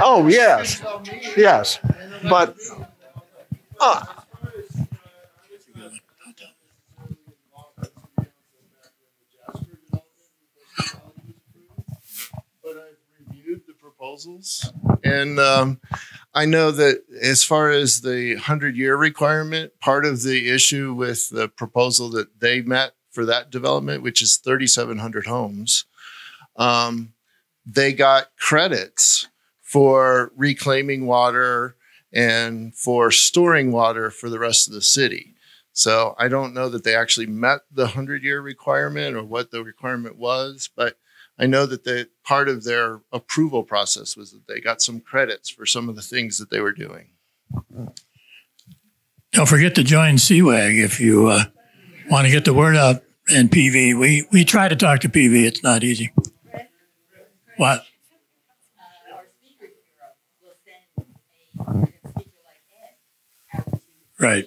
Oh, yes. Yes. But uh, reviewed the proposals, and um, I know that as far as the hundred year requirement, part of the issue with the proposal that they met for that development, which is thirty seven hundred homes, um, they got credits for reclaiming water and for storing water for the rest of the city. So I don't know that they actually met the 100 year requirement or what the requirement was, but I know that the part of their approval process was that they got some credits for some of the things that they were doing. Don't forget to join CWAG if you uh, want to get the word out in PV. We we try to talk to PV. It's not easy. What? Right.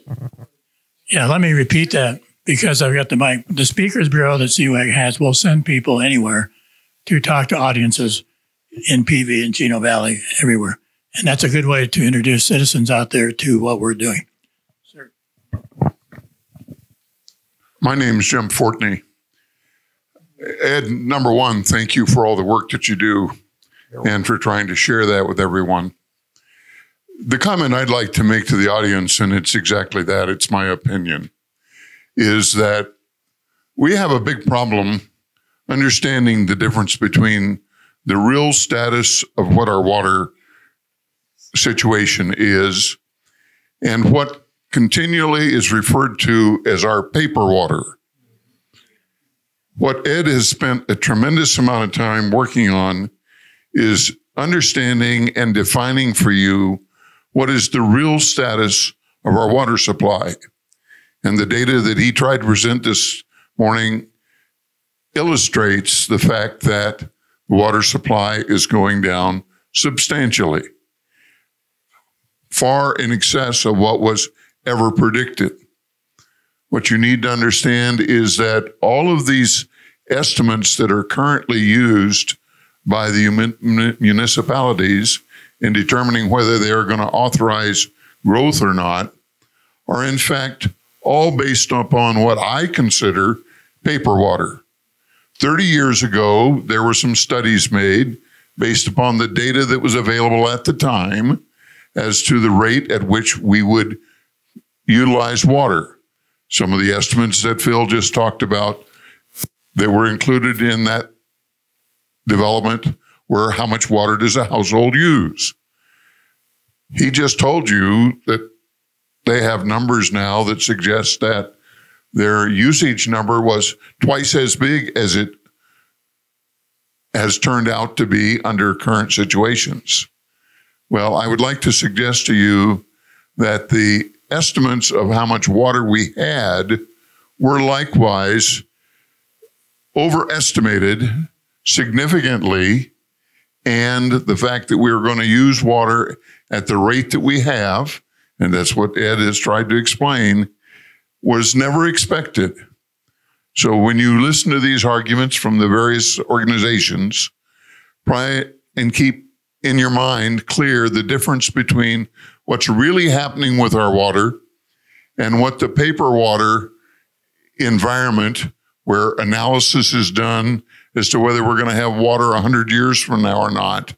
Yeah, let me repeat that because I've got the mic. The Speakers Bureau that CWAG has will send people anywhere to talk to audiences in PV and Chino Valley, everywhere. And that's a good way to introduce citizens out there to what we're doing. Sir. My name is Jim Fortney. Ed, number one, thank you for all the work that you do and for trying to share that with everyone. The comment I'd like to make to the audience, and it's exactly that, it's my opinion, is that we have a big problem understanding the difference between the real status of what our water situation is and what continually is referred to as our paper water. What Ed has spent a tremendous amount of time working on is understanding and defining for you what is the real status of our water supply. And the data that he tried to present this morning illustrates the fact that water supply is going down substantially. far in excess of what was ever predicted. What you need to understand is that all of these estimates that are currently used by the municipalities in determining whether they are going to authorize growth or not are in fact all based upon what I consider paper water. 30 years ago, there were some studies made based upon the data that was available at the time as to the rate at which we would utilize water. Some of the estimates that Phil just talked about that were included in that development were how much water does a household use? He just told you that they have numbers now that suggest that their usage number was twice as big as it has turned out to be under current situations. Well, I would like to suggest to you that the estimates of how much water we had were likewise overestimated significantly. And the fact that we were going to use water at the rate that we have, and that's what Ed has tried to explain, was never expected. So when you listen to these arguments from the various organizations, try and keep in your mind clear the difference between what's really happening with our water and what the paper water environment where analysis is done as to whether we're going to have water 100 years from now or not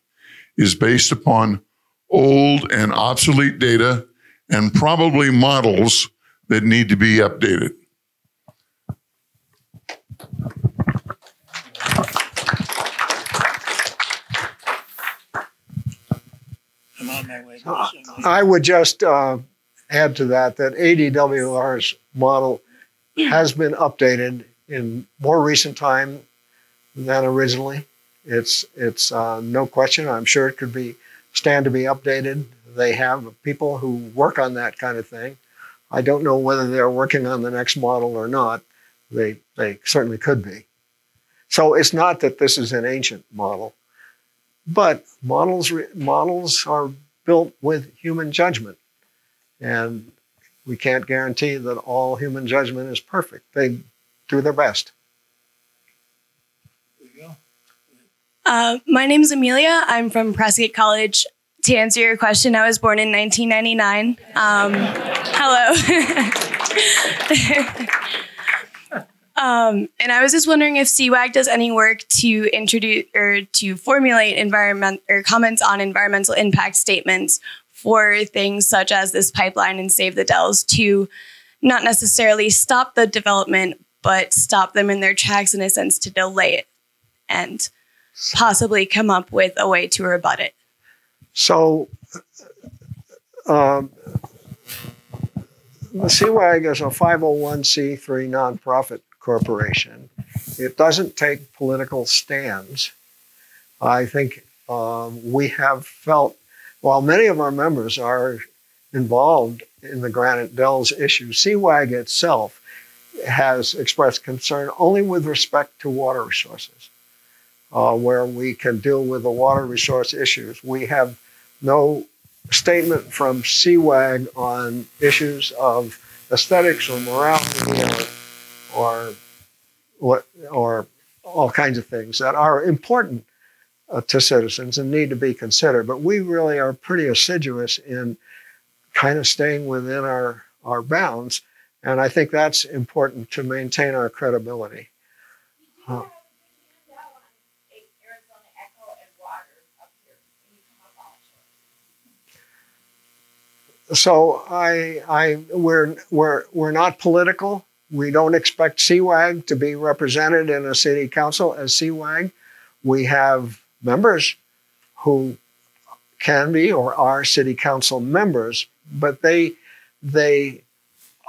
is based upon old and obsolete data and probably models that need to be updated. I'm on my way. I would just uh, add to that that ADWR's model has been updated in more recent time than originally. It's it's uh, no question. I'm sure it could be stand to be updated. They have people who work on that kind of thing. I don't know whether they're working on the next model or not. They they certainly could be. So it's not that this is an ancient model, but models models are built with human judgment, and we can't guarantee that all human judgment is perfect. They do their best. Uh, my name is Amelia. I'm from Prescott College. To answer your question, I was born in 1999. Um, hello. um, and I was just wondering if CWAG does any work to introduce or to formulate environment or comments on environmental impact statements for things such as this pipeline and Save the Dells to not necessarily stop the development, but stop them in their tracks in a sense to delay it and possibly come up with a way to rebut it. So, um, the CWAG is a 501c3 nonprofit corporation. It doesn't take political stands. I think um, we have felt, while many of our members are involved in the Granite Dells issue, CWAG itself has expressed concern only with respect to water resources, uh, where we can deal with the water resource issues. We have no statement from CWAG on issues of aesthetics or morality or or, or all kinds of things that are important uh, to citizens and need to be considered. But we really are pretty assiduous in kind of staying within our, our bounds. And I think that's important to maintain our credibility. Uh, so I, I, we're, we're, we're not political. We don't expect CWAG to be represented in a city council as CWAG. We have members who can be or are city council members, but they, they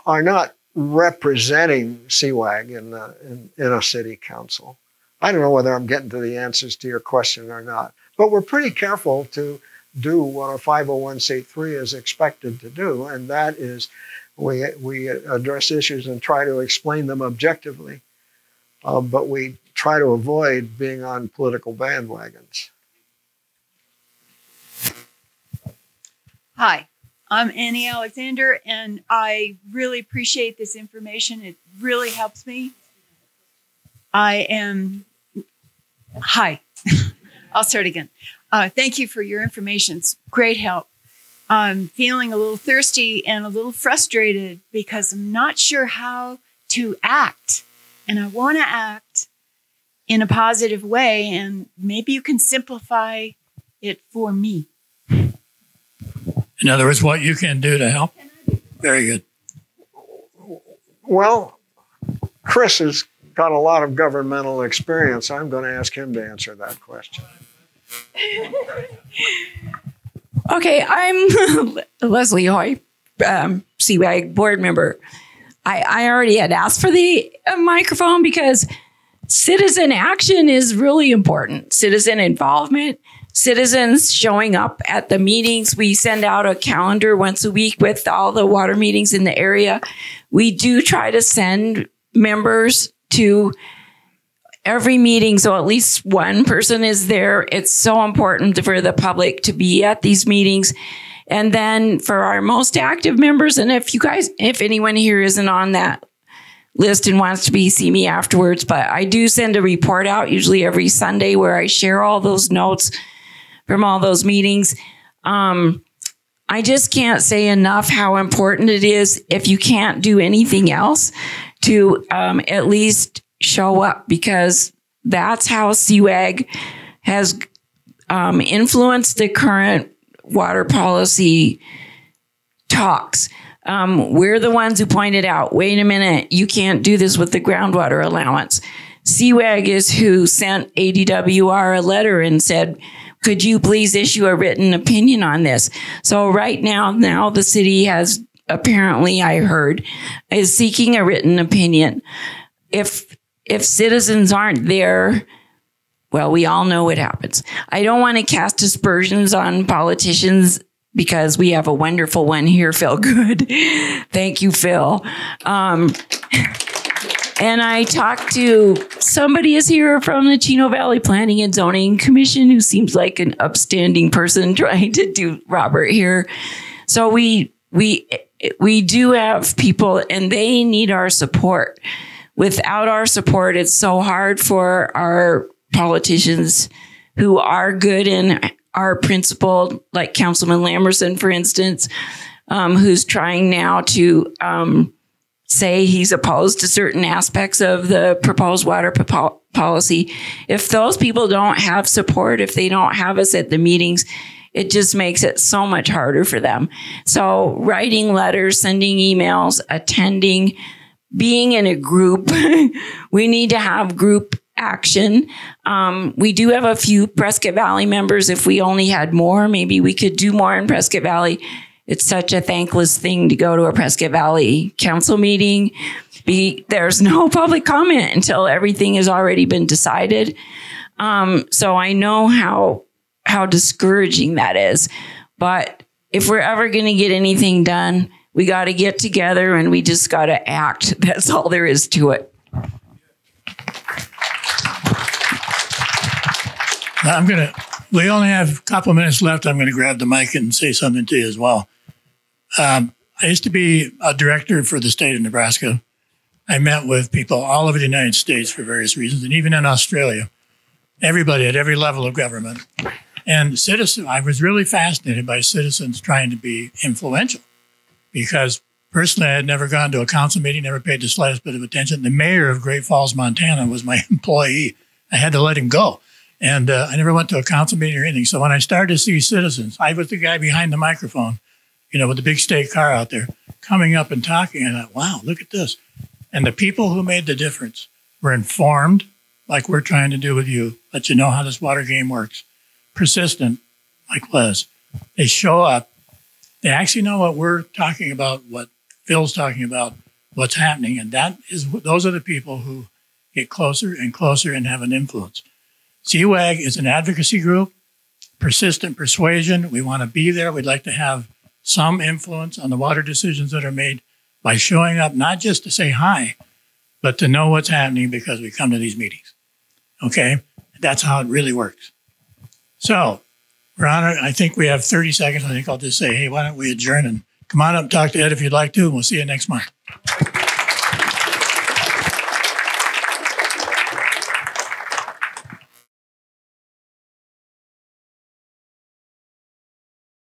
are not representing CWAG in, the, in, in a city council. I don't know whether I'm getting to the answers to your question or not, but we're pretty careful to do what a 501c3 is expected to do, and that is we, we address issues and try to explain them objectively, uh, but we try to avoid being on political bandwagons. Hi, I'm Annie Alexander, and I really appreciate this information. It really helps me. I am, hi, I'll start again. Uh, thank you for your information. It's great help. I'm feeling a little thirsty and a little frustrated because I'm not sure how to act. And I want to act in a positive way, and maybe you can simplify it for me. In other words, what you can do to help. Very good. Well, Chris has got a lot of governmental experience. I'm going to ask him to answer that question. Okay, I'm Leslie Hoy, um, CWAG board member. I, I already had asked for the uh, microphone because citizen action is really important. Citizen involvement, citizens showing up at the meetings. We send out a calendar once a week with all the water meetings in the area. We do try to send members to every meeting so at least one person is there. It's so important for the public to be at these meetings. And then for our most active members, and if you guys, if anyone here isn't on that list and wants to be see me afterwards, but I do send a report out usually every Sunday where I share all those notes from all those meetings. Um, I just can't say enough how important it is if you can't do anything else to um, at least show up because that's how CWAG has um, influenced the current water policy talks. Um, we're the ones who pointed out, wait a minute, you can't do this with the groundwater allowance. CWAG is who sent ADWR a letter and said, could you please issue a written opinion on this? So right now, now the city has apparently, I heard, is seeking a written opinion. If if citizens aren't there, well, we all know what happens. I don't want to cast aspersions on politicians because we have a wonderful one here, Phil Goode. Thank you, Phil. Um, and I talked to somebody is here from the Chino Valley Planning and Zoning Commission who seems like an upstanding person trying to do Robert here. So we we we do have people and they need our support. Without our support, it's so hard for our politicians who are good and are principled, like Councilman Lamerson, for instance, um, who's trying now to um, say he's opposed to certain aspects of the proposed water po- policy. If those people don't have support, if they don't have us at the meetings, it just makes it so much harder for them. So writing letters, sending emails, attending, being in a group, we need to have group action. Um, we do have a few Prescott Valley members. If we only had more, maybe we could do more in Prescott Valley. It's such a thankless thing to go to a Prescott Valley council meeting. Be, there's no public comment until everything has already been decided. Um, so I know how how discouraging that is. But if we're ever going to get anything done, we got to get together and we just got to act. That's all there is to it. I'm going to, we only have a couple minutes left. I'm going to grab the mic and say something to you as well. Um, I used to be a director for the state of Nebraska. I met with people all over the United States for various reasons, and even in Australia. Everybody at every level of government. And citizen, I was really fascinated by citizens trying to be influential because personally, I had never gone to a council meeting, never paid the slightest bit of attention. The mayor of Great Falls, Montana was my employee. I had to let him go. And uh, I never went to a council meeting or anything. So when I started to see citizens, I was the guy behind the microphone, you know, with the big state car out there coming up and talking. And I thought, wow, look at this. And the people who made the difference were informed, like we're trying to do with you, let you know how this water game works. Persistent, like Les. They show up. They actually know what we're talking about, what Phil's talking about, what's happening. And that is, those are the people who get closer and closer and have an influence. CWAG is an advocacy group, persistent persuasion. We want to be there. We'd like to have some influence on the water decisions that are made by showing up, not just to say hi, but to know what's happening because we come to these meetings. Okay? That's how it really works. So, We're on it. I think we have 30 seconds. I think I'll just say, hey, why don't we adjourn and come on up talk to Ed if you'd like to, and we'll see you next month.